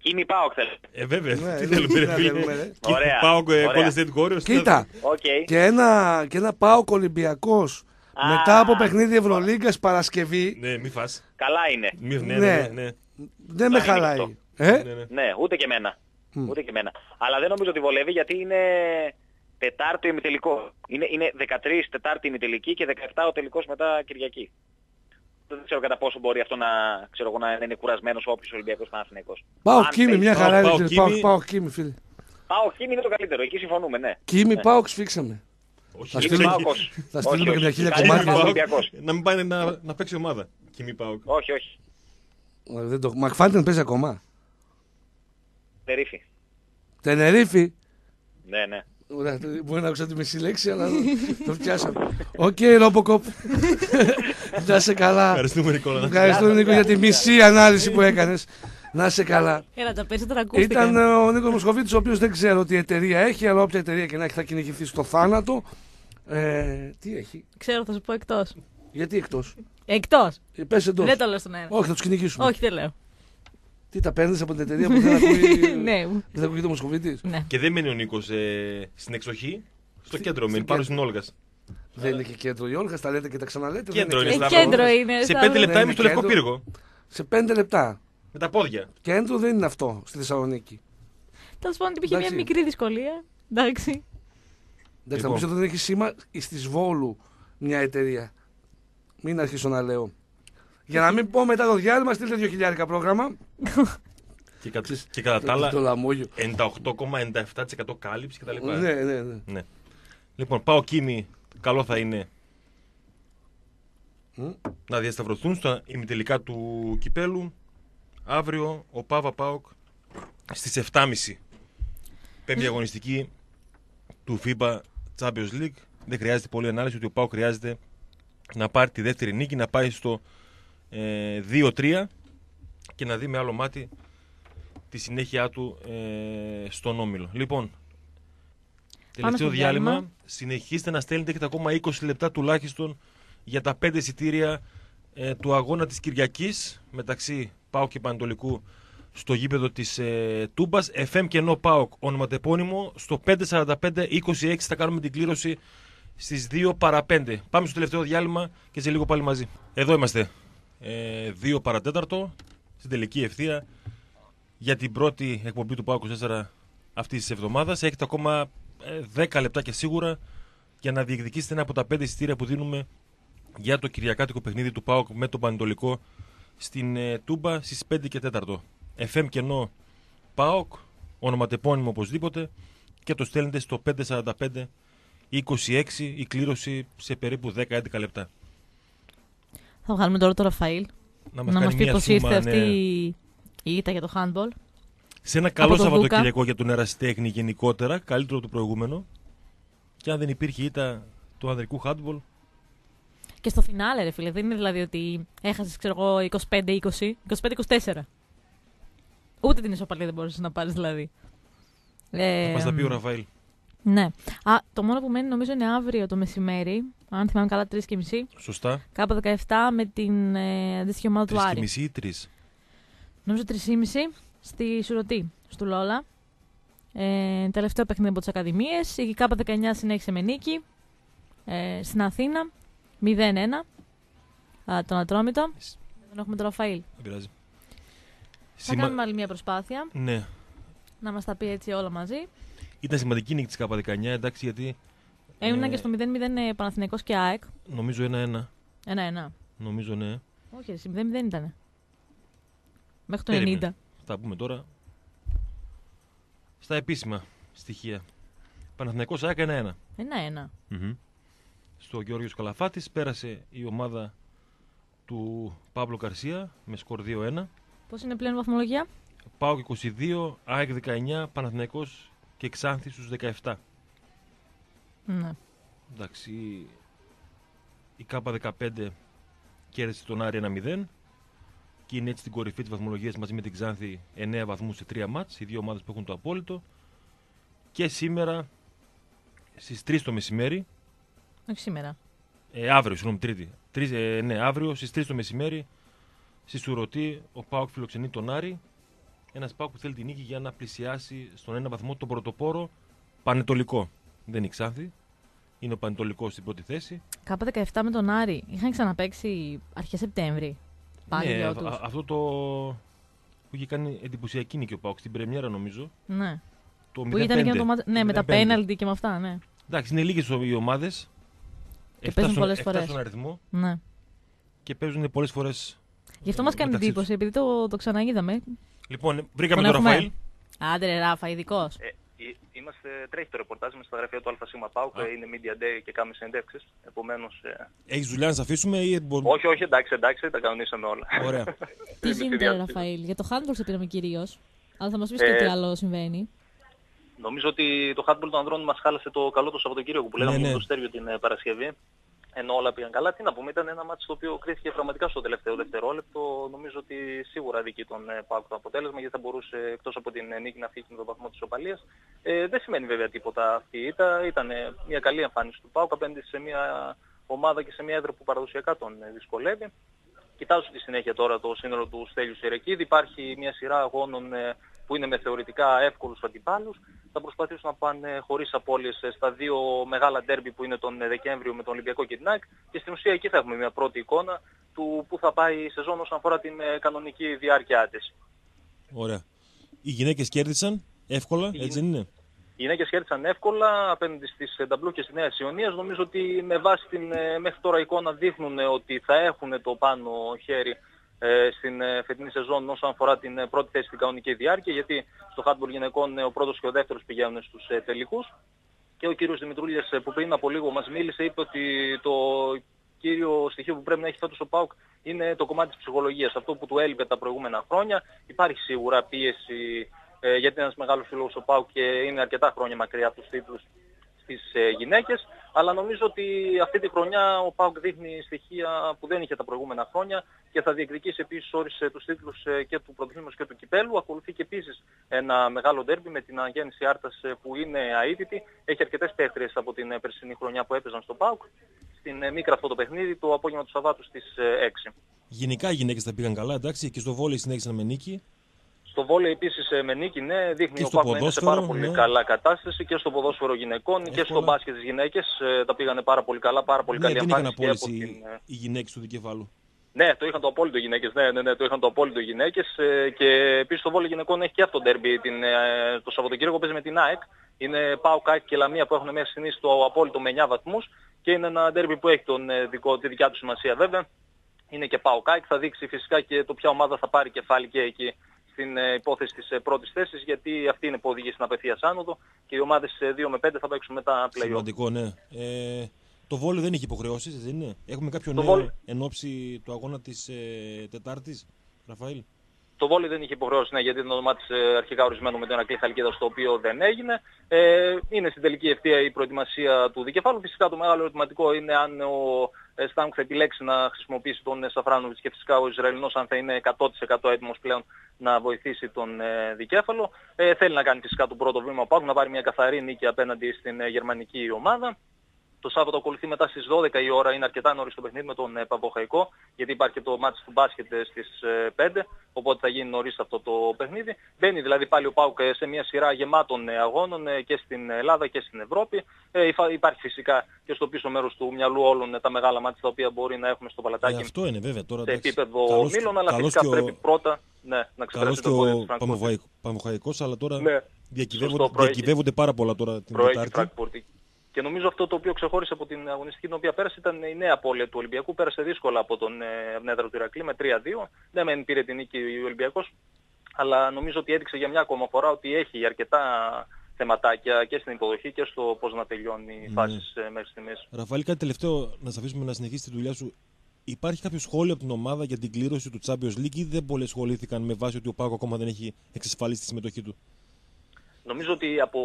Μμ. Κίνη πάω θέλετε. Ε, βέβαια. Ναι, Τι ναι, θέλουμε, τι ρε να φίλε. θέλουμε, ρε. Και Ωραία, Πάω ε, ωραία. Golden State Warriors. Κοίτα, Οκ. και ένα, και ένα ΠΑΟΚ Ολυμπιακός Α. μετά από παιχνίδι Ευρωλίγκας Παρασκευή. Ναι, μη φας. Καλά είναι. Μη, ναι, Ναι. ναι, ναι. Δεν με είναι χαλάει. αυτό. Ε; ναι, ναι. Ναι, ούτε και εμένα. Μμ. Ούτε και εμένα. Αλλά δεν νομίζω ότι βολεύει γιατί είναι Τετάρτο ημιτελικό. Είναι, είναι 13 Τετάρτη ημιτελική και 17 ο τελικός μετά Κυριακή. Δεν ξέρω κατά πόσο μπορεί αυτό να, ξέρω, εγώ, να είναι κουρασμένος όποιος Ολυμπιακός Παναθηναϊκός. Πάω Αν Κίμη, θέλεις. μια Πάω- χαρά πάω είναι. Πάω, Κίμη. πάω Κίμη, φίλε. Πάω Κίμη είναι το καλύτερο. Εκεί συμφωνούμε, ναι. Κίμη, Ναι. πάω σφίξαμε. Όχι, Θα όχι, στείλουμε- όχι. Πάοκος. θα στείλουμε Όχι, και μια όχι. χίλια Καλύτερα κομμάτια. να Πάοκ. πάει Ολυμπιακός. Να μην πάνε να, να παίξει ομάδα. Κιμή Πάοκ. Όχι, όχι. Ε, Δεν το... Μακφάντεν παίζει ακόμα. Τερίφη. Τενερίφη. Ναι, ναι. Ωραία, μπορεί να άκουσα τη μισή λέξη, αλλά το πιάσαμε. Οκ, Ρόμποκοπ. Να σε καλά. Ευχαριστούμε, Νικόλα. Ευχαριστώ, Νίκο, για τη μισή ανάλυση που έκανες. Να σε καλά. Έλα, τα περισσότερα ακούστηκαν. Ήταν ε, ο Νίκος Μοσχοβίτης, ο οποίος δεν ξέρω τι εταιρεία έχει, αλλά όποια εταιρεία και να έχει θα κυνηγηθεί στο θάνατο. Ε, τι έχει, Ξέρω, θα σου πω εκτός. γιατί εκτός; Εκτός. Πες εντός. Δεν το λέω στον αέρα. Όχι, θα τους κυνηγήσουμε. Όχι, δεν λέω. Τι τα παίρνεις από την εταιρεία που δεν ακούει. Ναι. Δεν ακούει το Μοσχοβίτη. ναι. Και δεν μένει ο Νίκος στην εξοχή. Στο κέντρο μένει, πάνω στην Όλγας. Δεν είναι και κέντρο η Όλγας, τα λέτε και τα ξαναλέτε. δεν Κέντρο είναι, Ε, στα κέντρο Σταύρο. είναι. Σε στα- πέντε λεπτά Δεν είμαι στο είναι Λευκό κέντρο. Πύργο. Σε πέντε λεπτά. Με τα πόδια. Κέντρο δεν είναι αυτό στη Θεσσαλονίκη. Τέλο πάντων, υπήρχε μια Εντάξει. μικρή δυσκολία. Εντάξει. Εντάξει, θα Λοιπόν. μου πεις ότι δεν έχει σήμα στη Σβόλου μια εταιρεία. Μην αρχίσω να λέω. Για να μην πω μετά το διάλειμμα, στείλτε δύο χιλιάρικα πρόγραμμα. Και, κα- Ξέρεις, και κατά τα Το άλλα λαμόγιο. 98,97% κάλυψη κτλ. Ναι, ναι, ναι. Ναι. Λοιπόν, πάω Κίμη. Καλό θα είναι Μμ. να διασταυρωθούν στα ημιτελικά του κυπέλου. Αύριο ο Πάβα Πάοκ στις 7.30 πέμπτη αγωνιστική του FIBA Champions League. Δεν χρειάζεται πολλή ανάλυση ότι ο Πάοκ χρειάζεται να πάρει τη δεύτερη νίκη, να πάει στο ε, 2-3 και να δει με άλλο μάτι τη συνέχεια του ε, στον Όμιλο. Λοιπόν, τελευταίο στο διάλειμμα. διάλειμμα. Συνεχίστε να στέλνετε, έχετε ακόμα 20 λεπτά τουλάχιστον για τα 5 εισιτήρια ε, του αγώνα της Κυριακής μεταξύ ΠΑΟΚ και Πανατολικού στο γήπεδο της ε, Τούμπας. FM και ενώ ΠΑΟΚ ονοματεπώνυμο στο 545-26 θα κάνουμε την κλήρωση στις 2 παρα 5. Πάμε στο τελευταίο διάλειμμα και σε λίγο πάλι μαζί. Εδώ είμαστε. Ε, 2 παρατέταρτο στην τελική ευθεία για την πρώτη εκπομπή του ΠΑΟΚ 4 αυτής της εβδομάδας. Έχετε ακόμα ε, 10 λεπτά και σίγουρα για να διεκδικήσετε ένα από τα 5 εισιτήρια που δίνουμε για το Κυριακάτικο παιχνίδι του ΠΑΟΚ με τον Πανετολικό στην ε, Τούμπα στις 5 και 4. FM κενό ΠΑΟΚ, ονοματεπώνυμο οπωσδήποτε και το στέλνετε στο 545 26 η κλήρωση σε περίπου 10-11 λεπτά. Θα βγάλουμε τώρα το Ραφαήλ. Να Να μας μας κάνει πει μια πώς σούμα, ήρθε αυτή ναι. η ήττα για το handball. Σε ένα καλό τον Δούκα. Σαββατοκυριακό για τον ερασιτέχνη γενικότερα, καλύτερο από το προηγούμενο. Και αν δεν υπήρχε ήττα του ανδρικού handball, Και στο φινάλε, ρε φίλε. Δεν είναι δηλαδή ότι έχασες, ξέρω εγώ, 25-20, 25-24. Ούτε την ισοπαλία δεν μπορούσες να πάρεις δηλαδή. Ε, θα μας τα πει ο Ραφαήλ. Ναι. Α, το μόνο που μένει νομίζω είναι αύριο το μεσημέρι. Αν θυμάμαι καλά, 3.30. Σωστά. Κάπου 17 με την ε, αντίστοιχη ομάδα του Τρεις και Άρη. μισή ή τρεις; Νομίζω 3.30 στη Σουρωτή, στο Λόλα. Ε, τελευταίο παιχνίδι από τις Ακαδημίες. Η ΚΑΠΑ 19 συνέχισε με νίκη. Ε, στην Αθήνα 0-1. Α, τον Ατρόμητο. Δεν έχουμε τον Ραφαήλ. Δεν πειράζει. Θα Σημα- κάνουμε άλλη μια προσπάθεια Ναι. να μας τα πει έτσι όλα μαζί. Ήταν σημαντική η νίκη της ΚΑΠΑ19, εντάξει, γιατί Έμειναν Ε, και στο 0-0 ε, Παναθηναϊκός και ΑΕΚ. νομίζω ένα-ένα. 1-1. Νομίζω ναι. Όχι, εσύ, 0-0 ήταν. Μέχρι το Περίμενε. 90. Θα τα πούμε τώρα. Στα επίσημα στοιχεία. Παναθηναϊκός ΑΕΚ 1-1. 1-1. Μμμ. Στο Γιώργος Καλαφάτης πέρασε η ομάδα του Παύλο Καρσία με σκορ 2-1. Πώς είναι πλέον η βαθμολογία, ΠΑΟΚ 22, ΑΕΚ 19, Παναθηναϊκός και Ξάνθη στους 17. Ναι. Εντάξει, η ΚΑΠΑ 15 κέρδισε τον Άρη 1-0 και είναι έτσι στην κορυφή της βαθμολογίας μαζί με την Ξάνθη 9 βαθμούς σε 3 μάτς, οι δύο ομάδες που έχουν το απόλυτο. Και σήμερα στις 3 το μεσημέρι, Όχι σήμερα. ε, αύριο, συγγνώμη, Τρίτη, Τρεις, ε, ναι, αύριο στις 3 το μεσημέρι, στη Σουρωτή, ο ΠΑΟΚ φιλοξενεί τον Άρη. Ένας ΠΑΟΚ που θέλει την νίκη για να πλησιάσει στον ένα βαθμό τον πρωτοπόρο Πανετολικό. Δεν είναι η Ξάνθη, είναι ο Πανετολικός στην πρώτη θέση. Κάπα 17 με τον Άρη. Είχαν ξαναπέξει αρχές Σεπτέμβρη. Πάλι ναι, δυο α- τους. α- αυτό το που είχε κάνει εντυπωσιακή νίκη ο Πάουκ στην Πρεμιέρα νομίζω. Ναι. Το Που ήταν και με το μάτς- Ναι, με τα 0-5. πέναλτι και με αυτά, ναι. Εντάξει, είναι λίγες οι ομάδες. Και παίζουν πολλές φορές. στον αριθμό ναι. και παίζουν πολλές φορές. Γι' αυτό μας κάνει μεταξύ εντύπωση, επειδή το, το ξαναείδαμε. Λοιπόν, βρήκαμε Τον τον έχουμε. Ραφαήλ. Άντε, ρε, Ράφα, ειδικός. Ε, ε, είμαστε, τρέχει το ρεπορτάζ με στα γραφεία του ΑΣ ΠΑΟΚ, Α. είναι Media Day και κάνουμε συνεντεύξεις. Επομένως, ε, Έχεις δουλειά να σε αφήσουμε ή μπορούμε; όχι, όχι, εντάξει, εντάξει, τα κανονίσαμε όλα. Ωραία. Τι Είμαι στη γίνεται, ρε, διάθεση. Ραφαήλ. Για το handball σε πήραμε κυρίως. Αλλά θα μας πεις Ε, και τι άλλο συμβαίνει. Νομίζω ότι το handball των ανδρών μας χάλασε το καλό το Σαββατοκύριακο που λέγαμε Ναι, με ναι. το Στέργιο την ε, Παρασκευή. Ενώ όλα πήγαν καλά. Τι να πούμε, ήταν ένα μάτι το οποίο κρίθηκε πραγματικά στο τελευταίο δευτερόλεπτο. Νομίζω ότι σίγουρα δίκη τον ε, ΠΑΟΚ το αποτέλεσμα γιατί θα μπορούσε εκτός από την ε, νίκη να φύγει με τον βαθμό της οπαλίας. Ε, δεν σημαίνει βέβαια τίποτα αυτή η ήττα. Ήταν ε, μια καλή εμφάνιση του ΠΑΟΚ απέναντι σε μια ομάδα και σε μια έδρα που παραδοσιακά τον ε, δυσκολεύει. Κοιτάζω στη συνέχεια τώρα το σύνολο του Στέλιου Σερεκίδη. Υπάρχει μια σειρά αγώνων ε, που είναι με θεωρητικά εύκολους αντιπάλους. Θα προσπαθήσουν να πάνε χωρίς απώλειες ε, στα δύο μεγάλα ντέρμπι που είναι τον ε, Δεκέμβριο με τον Ολυμπιακό και την ΑΕΚ. Και στην ουσία εκεί θα έχουμε μια πρώτη εικόνα του που θα πάει η σεζόν όσον αφορά την ε, κανονική διάρκεια της. Ωραία. Οι γυναίκες κέρδισαν εύκολα, Οι έτσι δεν είναι; Οι γυναίκες κέρδισαν εύκολα απέναντι στις ε, Νταμπλού και στη Νέα Ιωνίας. Νομίζω ότι με βάση την ε, μέχρι τώρα εικόνα δείχνουν ε, ότι θα έχουν το πάνω χέρι ε, στην ε, φετινή σεζόν όσον αφορά την ε, πρώτη θέση στην κανονική διάρκεια γιατί στο handball γυναικών ε, ο πρώτος και ο δεύτερος πηγαίνουν στους ε, τελικούς και ο κύριος Δημητρούλιας ε, που πριν από λίγο μας μίλησε είπε ότι το κύριο στοιχείο που πρέπει να έχει φέτος ο ΠΑΟΚ είναι το κομμάτι της ψυχολογίας. Αυτό που του έλειπε τα προηγούμενα χρόνια. Υπάρχει σίγουρα πίεση ε, γιατί είναι ένας μεγάλος σύλλογος ο ΠΑΟΚ και είναι αρκετά χρόνια μακριά από τους τίτλους στις ε, γυναίκες. Αλλά νομίζω ότι αυτή τη χρονιά ο ΠΑΟΚ δείχνει στοιχεία που δεν είχε τα προηγούμενα χρόνια και θα διεκδικήσει επίσης όρις ε, τους τίτλους ε, και του πρωταθλήματος και του κυπέλου. Ακολουθεί και επίσης ένα μεγάλο ντέρμπι με την Αγέννηση Άρτας ε, που είναι αίτητη. Έχει αρκετές παίχτριες από την ε, περσινή χρονιά που έπαιζαν στο ΠΑΟΚ. Στην ε, Μίκρα αυτό το παιχνίδι το απόγευμα του Σαββάτου στις ε, 6. Γενικά οι γυναίκες τα πήγαν καλά, εντάξει, και στο βόλεϊ συνέχισαν με νίκη. Στο βόλεϊ επίσης ε, με νίκη, ναι, δείχνει Και ο στο Πάκου να είναι σε πάρα ποδόσφαιρο, πολύ ναι. καλά κατάσταση και στο ποδόσφαιρο γυναικών και Εύκολα. στο μπάσκετ της γυναίκες. ε, τα πήγανε πάρα πολύ καλά, πάρα πολύ Ναι, καλή δεν είχαν εμφάνιση και από απόλυση την... ε, οι γυναίκες του δικεφάλου. Ναι, το είχαν το απόλυτο οι γυναίκες. Ναι, ναι, ναι, το είχαν το απόλυτο οι γυναίκες. Ε, και επίσης το βόλιο γυναικών έχει και αυτό το derby την, ε, το Σαββατοκύριακο παίζει με την ΑΕΚ. Είναι ΠΑΟΚ και Λαμία που έχουν μέχρι στιγμής το απόλυτο με 9 βαθμούς και είναι ένα derby που έχει τον, ε, δικό, τη δικιά του σημασία βέβαια. Είναι και ΠΑΟΚ, θα δείξει φυσικά και το ποια ομάδα θα πάρει κεφάλι και εκεί στην ε, υπόθεση της ε, πρώτης θέσης γιατί αυτή είναι που οδηγεί στην απευθείας άνοδο και οι ομάδες 2 με 5 θα παίξουν μετά play-off. Σημαντικό, ναι. Ε, το βόλεϊ δεν έχει υποχρεώσεις, δεν είναι; Έχουμε κάποιο Το νέο βόλεϊ- εν όψει του αγώνα της ε, Τετάρτης, Ραφαήλ; Το βόλιο δεν είχε υποχρεώσει, ναι, γιατί ήταν το όνομα της ε, αρχικά ορισμένο με τον Ακλή Χαλκίδα, στο οποίο δεν έγινε. Ε, είναι στην τελική ευθεία η προετοιμασία του δικεφάλου. Φυσικά το μεγάλο ερωτηματικό είναι αν ο ε, Στάνκ θα επιλέξει να χρησιμοποιήσει τον ε, Σαφράνοβιτς και φυσικά ο Ισραηλινός αν θα είναι 100% έτοιμος πλέον να βοηθήσει τον ε, δικέφαλο. Ε, θέλει να κάνει φυσικά το πρώτο βήμα που να πάρει μια καθαρή νίκη απέναντι στην ε, γερμανική ομάδα. Το Σάββατο ακολουθεί μετά στις 12 η ώρα, είναι αρκετά νωρίς το παιχνίδι με τον ε, Παποχαϊκό, γιατί υπάρχει και το μάτς του μπάσκετ ε, στις ε, 5, οπότε θα γίνει νωρίς αυτό το παιχνίδι. Μπαίνει δηλαδή πάλι ο Πάουκ ε, σε μια σειρά γεμάτων ε, αγώνων ε, και στην Ελλάδα και στην Ευρώπη. Ε, υφα- Υπάρχει φυσικά και στο πίσω μέρος του μυαλού όλων ε, τα μεγάλα μάτια τα οποία μπορεί να έχουμε στο Ε, παλατάκι αυτό είναι βέβαια τώρα. σε εντάξει. επίπεδο Καλός- μήλων, αλλά καλός φυσικά και ο- πρέπει πρώτα ναι, να Καλός ξεπεράσει και το βόλιο ο της Φραγκφούρτης. Παμοχαϊκ- Παμοχαϊκός, αλλά τώρα Ναι. διακυβεύονται, Σωστό, προέχει. διακυβεύονται πάρα πολλά τώρα την προέχει η Τετάρτη. Φραγκφούρτη. Και νομίζω αυτό το οποίο ξεχώρισε από την αγωνιστική την οποία πέρασε ήταν η νέα απώλεια του Ολυμπιακού. Πέρασε δύσκολα από τον ε, Ευνέδρα του Ηρακλή με 3-2. Δεν μεν πήρε την νίκη ο Ολυμπιακός, αλλά νομίζω ότι έδειξε για μια ακόμα φορά ότι έχει αρκετά θεματάκια και στην υποδοχή και στο πώς να τελειώνει οι Ναι. φάσεις ε, μέχρι στιγμής. Ραφαήλ, κάτι τελευταίο να σε αφήσουμε να συνεχίσει τη δουλειά σου. Υπάρχει κάποιο σχόλιο από την ομάδα για την κλήρωση του Champions League ή δεν πολλοί ασχολήθηκαν με βάση ότι ο Πάκο ακόμα δεν έχει εξασφαλίσει τη συμμετοχή του; Νομίζω ότι από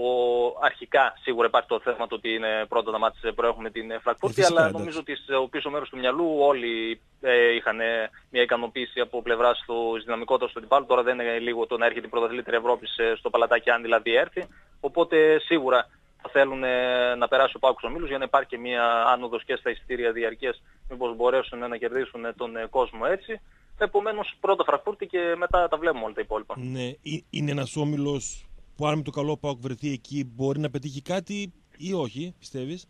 αρχικά σίγουρα υπάρχει το θέμα το ότι είναι πρώτα τα μάτια που έχουμε την ε, Φραγκφούρτη, Ε, φυσικά, αλλά εντάξει. νομίζω ότι στο πίσω μέρος του μυαλού όλοι ε, είχαν ε, μια ικανοποίηση από πλευράς του δυναμικότητας του αντιπάλου. Τώρα δεν είναι λίγο το να έρχεται η πρωταθλήτρια Ευρώπης ε, στο παλατάκι αν δηλαδή έρθει. Οπότε σίγουρα θα θέλουν ε, να περάσει ο Πάκος Ομίλους για να υπάρχει και μια άνοδος και στα εισιτήρια διαρκείας μήπως μπορέσουν ε, να κερδίσουν ε, τον ε, κόσμο έτσι. Επομένως πρώτα Φραγκφούρτη και μετά τα βλέπουμε όλα τα υπόλοιπα. Ναι, ε- είναι ένας όμιλος που αν με το καλό Πάοκ βρεθεί εκεί μπορεί να πετύχει κάτι ή όχι, πιστεύεις;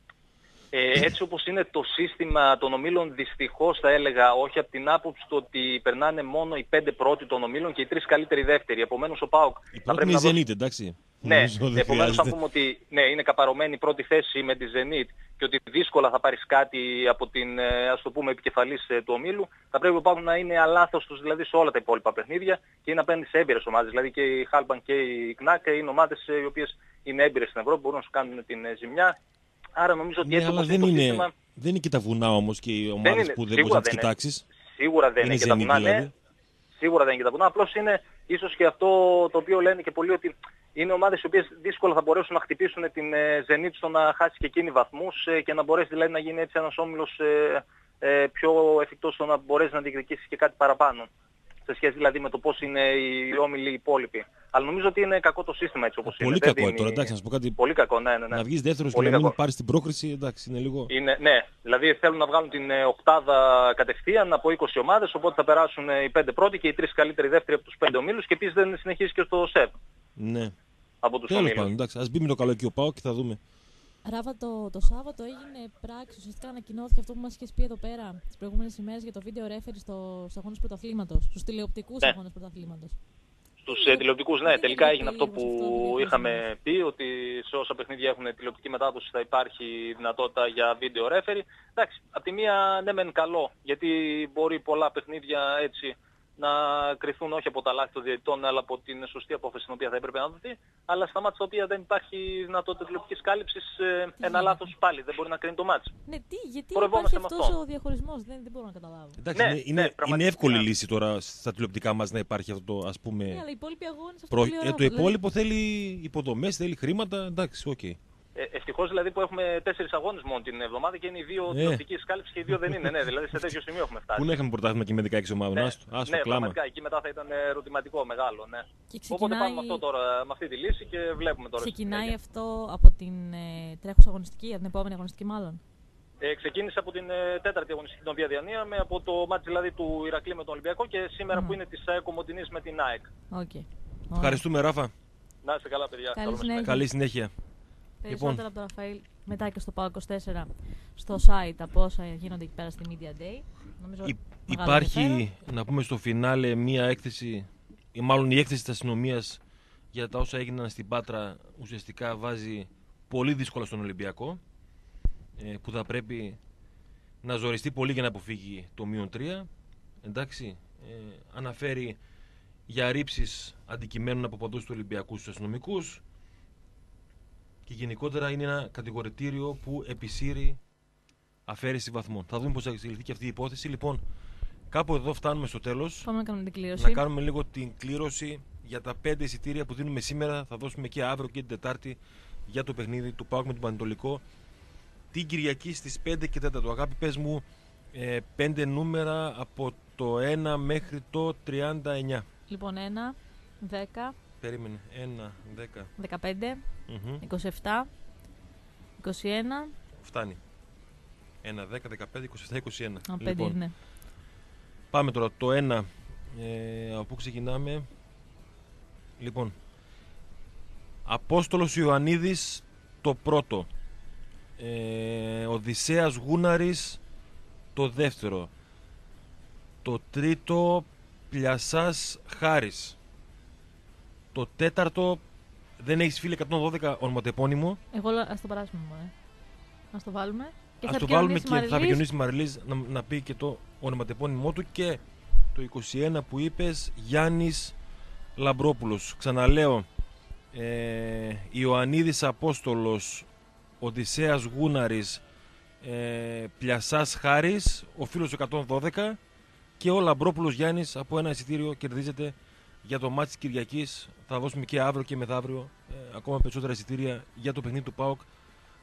Ε, έτσι όπως είναι το σύστημα των ομίλων δυστυχώς θα έλεγα όχι από την άποψη του ότι περνάνε μόνο οι πέντε πρώτοι των ομίλων και οι τρεις καλύτεροι δεύτεροι. Επομένως ο ΠΑΟΚ Η θα πρώτη πρέπει είναι η να δώσει... Zenit, εντάξει. Ναι, Νομίζω δεν επομένως θα χρειάζεται. πούμε ότι ναι, είναι καπαρωμένη η πρώτη θέση με τη Zenit και ότι δύσκολα θα πάρεις κάτι από την, ε, ας το πούμε, επικεφαλής ε, του ομίλου. Θα πρέπει ο ΠΑΟΚ να είναι αλάθος τους δηλαδή σε όλα τα υπόλοιπα παιχνίδια και είναι απέναντι σε έμπειρες ομάδες. Δηλαδή και η Χάλμπαν και η Κνάκ είναι ομάδες ε, οι οποίες είναι έμπειρες στην Ευρώπη, μπορούν να σου κάνουν την ε, ζημιά. Άρα νομίζω ότι Ναι, έτσι αλλά όπως δεν το είναι, σύστημα... δεν είναι και τα βουνά όμως και οι ομάδες είναι, που δεν σίγουρα μπορείς να τις δεν είναι. κοιτάξεις. Σίγουρα δεν είναι, Είναι και τα Zenit βουνά, ναι. δηλαδή. Σίγουρα δεν είναι και τα βουνά. Απλώς είναι ίσως και αυτό το οποίο λένε και πολλοί ότι είναι ομάδες οι οποίες δύσκολα θα μπορέσουν να χτυπήσουν την ε, Zenit στο να χάσει και εκείνη βαθμούς ε, και να μπορέσει δηλαδή να γίνει έτσι ένας όμιλος ε, ε, πιο εφικτός στο να μπορέσει να διεκδικήσει και κάτι παραπάνω. Σε σχέση δηλαδή με το πώς είναι οι όμιλοι οι υπόλοιποι. Αλλά νομίζω ότι είναι κακό το σύστημα έτσι όπως είναι. Πολύ Δεν κακό δίνει- τώρα, εντάξει, να σου πω κάτι. Πολύ κακό, ναι, ναι. ναι. Να βγεις δεύτερος και Πολύ να μην κακό. πάρεις την πρόκριση, εντάξει, είναι λίγο. Είναι, ναι, δηλαδή θέλουν να βγάλουν την ε, οκτάδα κατευθείαν από 20 ομάδες, οπότε θα περάσουν ε, οι πέντε πρώτοι και οι τρεις καλύτεροι δεύτεροι από τους πέντε ομίλους και επίσης δεν συνεχίζει και στο ΣΕΒ Ναι. από τους Τέλος ομίλους. πάντων, εντάξει, ας μπει με το καλό εκεί ο Πάο και θα δούμε. Ράβα, το, το Σάββατο έγινε πράξη. Ουσιαστικά ανακοινώθηκε αυτό που μας είχες πει εδώ πέρα τις προηγούμενες ημέρες για το βίντεο referee στο, στους αγώνες πρωταθλήματος. Στους τηλεοπτικούς Ναι. αγώνες πρωταθλήματος. Στους ε, τηλεοπτικούς, ναι, Δεν τελικά είναι έγινε αυτό περίεργο που αυτό, δεν είχαμε πει, ότι σε όσα παιχνίδια έχουν τηλεοπτική μετάδοση θα υπάρχει δυνατότητα για βίντεο referee. Εντάξει, από τη μία ναι μεν καλό, γιατί μπορεί πολλά παιχνίδια έτσι να κριθούν όχι από τα λάθη των διαιτητών, αλλά από την σωστή απόφαση την οποία θα έπρεπε να δοθεί. Αλλά στα μάτια τα οποία δεν υπάρχει δυνατότητα τηλεοπτικής κάλυψης, ε, ένα λάθος πάλι δεν μπορεί να κρίνει το ματς. Ναι, τι, γιατί Πορευόμαστε υπάρχει με αυτός αυτό. ο διαχωρισμός, δεν, δεν μπορώ να καταλάβω. Εντάξει, Ναι, είναι, ναι, είναι, είναι πραγματικά. εύκολη λύση τώρα στα τηλεοπτικά μας να υπάρχει αυτό το ας πούμε. Ναι, αλλά οι υπόλοιποι αγώνες αυτό προ- πολύ ε, ωραίο. το Δηλαδή, υπόλοιπο θέλει υποδομές, θέλει χρήματα. Εντάξει, οκ. Ε, Ευτυχώς δηλαδή που έχουμε τέσσερις αγώνες μόνο την εβδομάδα και είναι οι δύο Ε. τηλεοπτική κάλυψη και οι δύο δεν είναι. Ναι, δηλαδή σε τέτοιο σημείο έχουμε φτάσει. Πού να είχαμε πρωτάθλημα και με 16 ομάδων; ναι, Άστο, άστο ναι, κλάμα. πραγματικά εκεί μετά θα ήταν ε, ερωτηματικό μεγάλο. Ναι. Και Οπότε πάμε με, ξεκινάει, αυτό τώρα, με αυτή τη λύση και βλέπουμε τώρα. στη ξεκινάει συνέχεια. αυτό από την ε, τρέχουσα αγωνιστική, από την επόμενη αγωνιστική μάλλον; Ε, ξεκίνησε από την ε, τέταρτη αγωνιστική την οποία διανύαμε, με από το ματς δηλαδή του Ηρακλή με τον Ολυμπιακό και σήμερα Μμμ. που είναι της ΑΕΚ Κομωτινής με την ΑΕΚ. Οκ. Ευχαριστούμε, Ράφα. Να είστε καλά παιδιά. Καλή Καλό μεσημέρι. συνέχεια. Καλή συνέχεια. Περισσότερα από τον Ραφαήλ μετά και στο ΠΑΟΚ 24 στο site από όσα γίνονται εκεί πέρα στη Media Day. Νομίζω Υ- μεγάλο υπάρχει, ενδιαφέρον. να πούμε στο φινάλε, μία έκθεση, ή μάλλον η έκθεση της αστυνομίας για τα όσα έγιναν στην Πάτρα ουσιαστικά βάζει πολύ δύσκολα στον Ολυμπιακό ε, που θα πρέπει να ζοριστεί πολύ για να αποφύγει το μείον 3 εντάξει ε, αναφέρει για ρήψεις αντικειμένων από παντού του Ολυμπιακού στους αστυνομικούς και γενικότερα είναι ένα κατηγορητήριο που επισύρει αφαίρεση βαθμών. Θα δούμε πώς θα εξελιχθεί και αυτή η υπόθεση. Λοιπόν, κάπου εδώ φτάνουμε στο τέλος. Πάμε να κάνουμε την κλήρωση. Να κάνουμε λίγο την κλήρωση για τα πέντε εισιτήρια που δίνουμε σήμερα. Θα δώσουμε και αύριο και την Τετάρτη για το παιχνίδι του Πάουκ με τον Πανετολικό. Την Κυριακή στις 5 και 4. Αγάπη, πες μου ε, πέντε νούμερα από το 1 μέχρι το 39. Λοιπόν, 1, 10, Περίμενε. 1, 10. 15, μμμ. 27, 21. Φτάνει. 1, 10, 15, 27, 21. Α, 5 είναι. Πάμε τώρα. Το 1. Ε, από πού ξεκινάμε. Λοιπόν. Απόστολος Ιωαννίδης το πρώτο. Ε, Οδυσσέας Γούναρης το δεύτερο. Το τρίτο Πλιασάς Χάρης. Το τέταρτο δεν έχεις φίλε 112 ονοματεπώνυμο. Εγώ ας το περάσουμε μόνο. Α το βάλουμε. Και Ας θα το βάλουμε επικοινωνήσει και η θα Μαριλής. επικοινωνήσει η Μαριλής να, να πει και το ονοματεπώνυμό του και το 21 που είπες Γιάννης Λαμπρόπουλος. Ξαναλέω, ε, Ιωαννίδης Απόστολος, Οδυσσέας Γούναρης, ε, Πλιασάς Χάρης, ο φίλος του 112 και ο Λαμπρόπουλος Γιάννης από ένα εισιτήριο κερδίζετε για το ματς της Κυριακής. Θα δώσουμε και αύριο και μεθαύριο ε, ακόμα περισσότερα εισιτήρια για το παιχνίδι του ΠΑΟΚ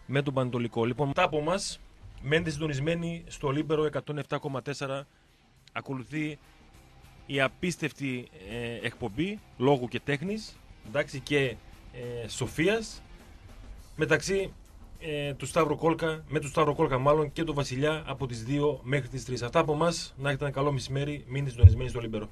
με τον Πανετολικό. Λοιπόν, μετά από εμάς, μένετε συντονισμένοι στο Λίμπερο 107,4. Ακολουθεί η απίστευτη ε, εκπομπή λόγου και τέχνης εντάξει, και ε, σοφίας μεταξύ ε, του Σταύρο Κόλκα, με του Σταύρο Κόλκα μάλλον και του Βασιλιά από τις 2 μέχρι τις 3. Αυτά από εμάς. Να έχετε ένα καλό μεσημέρι. Μείνετε συντονισμένοι στο Λίμπερο.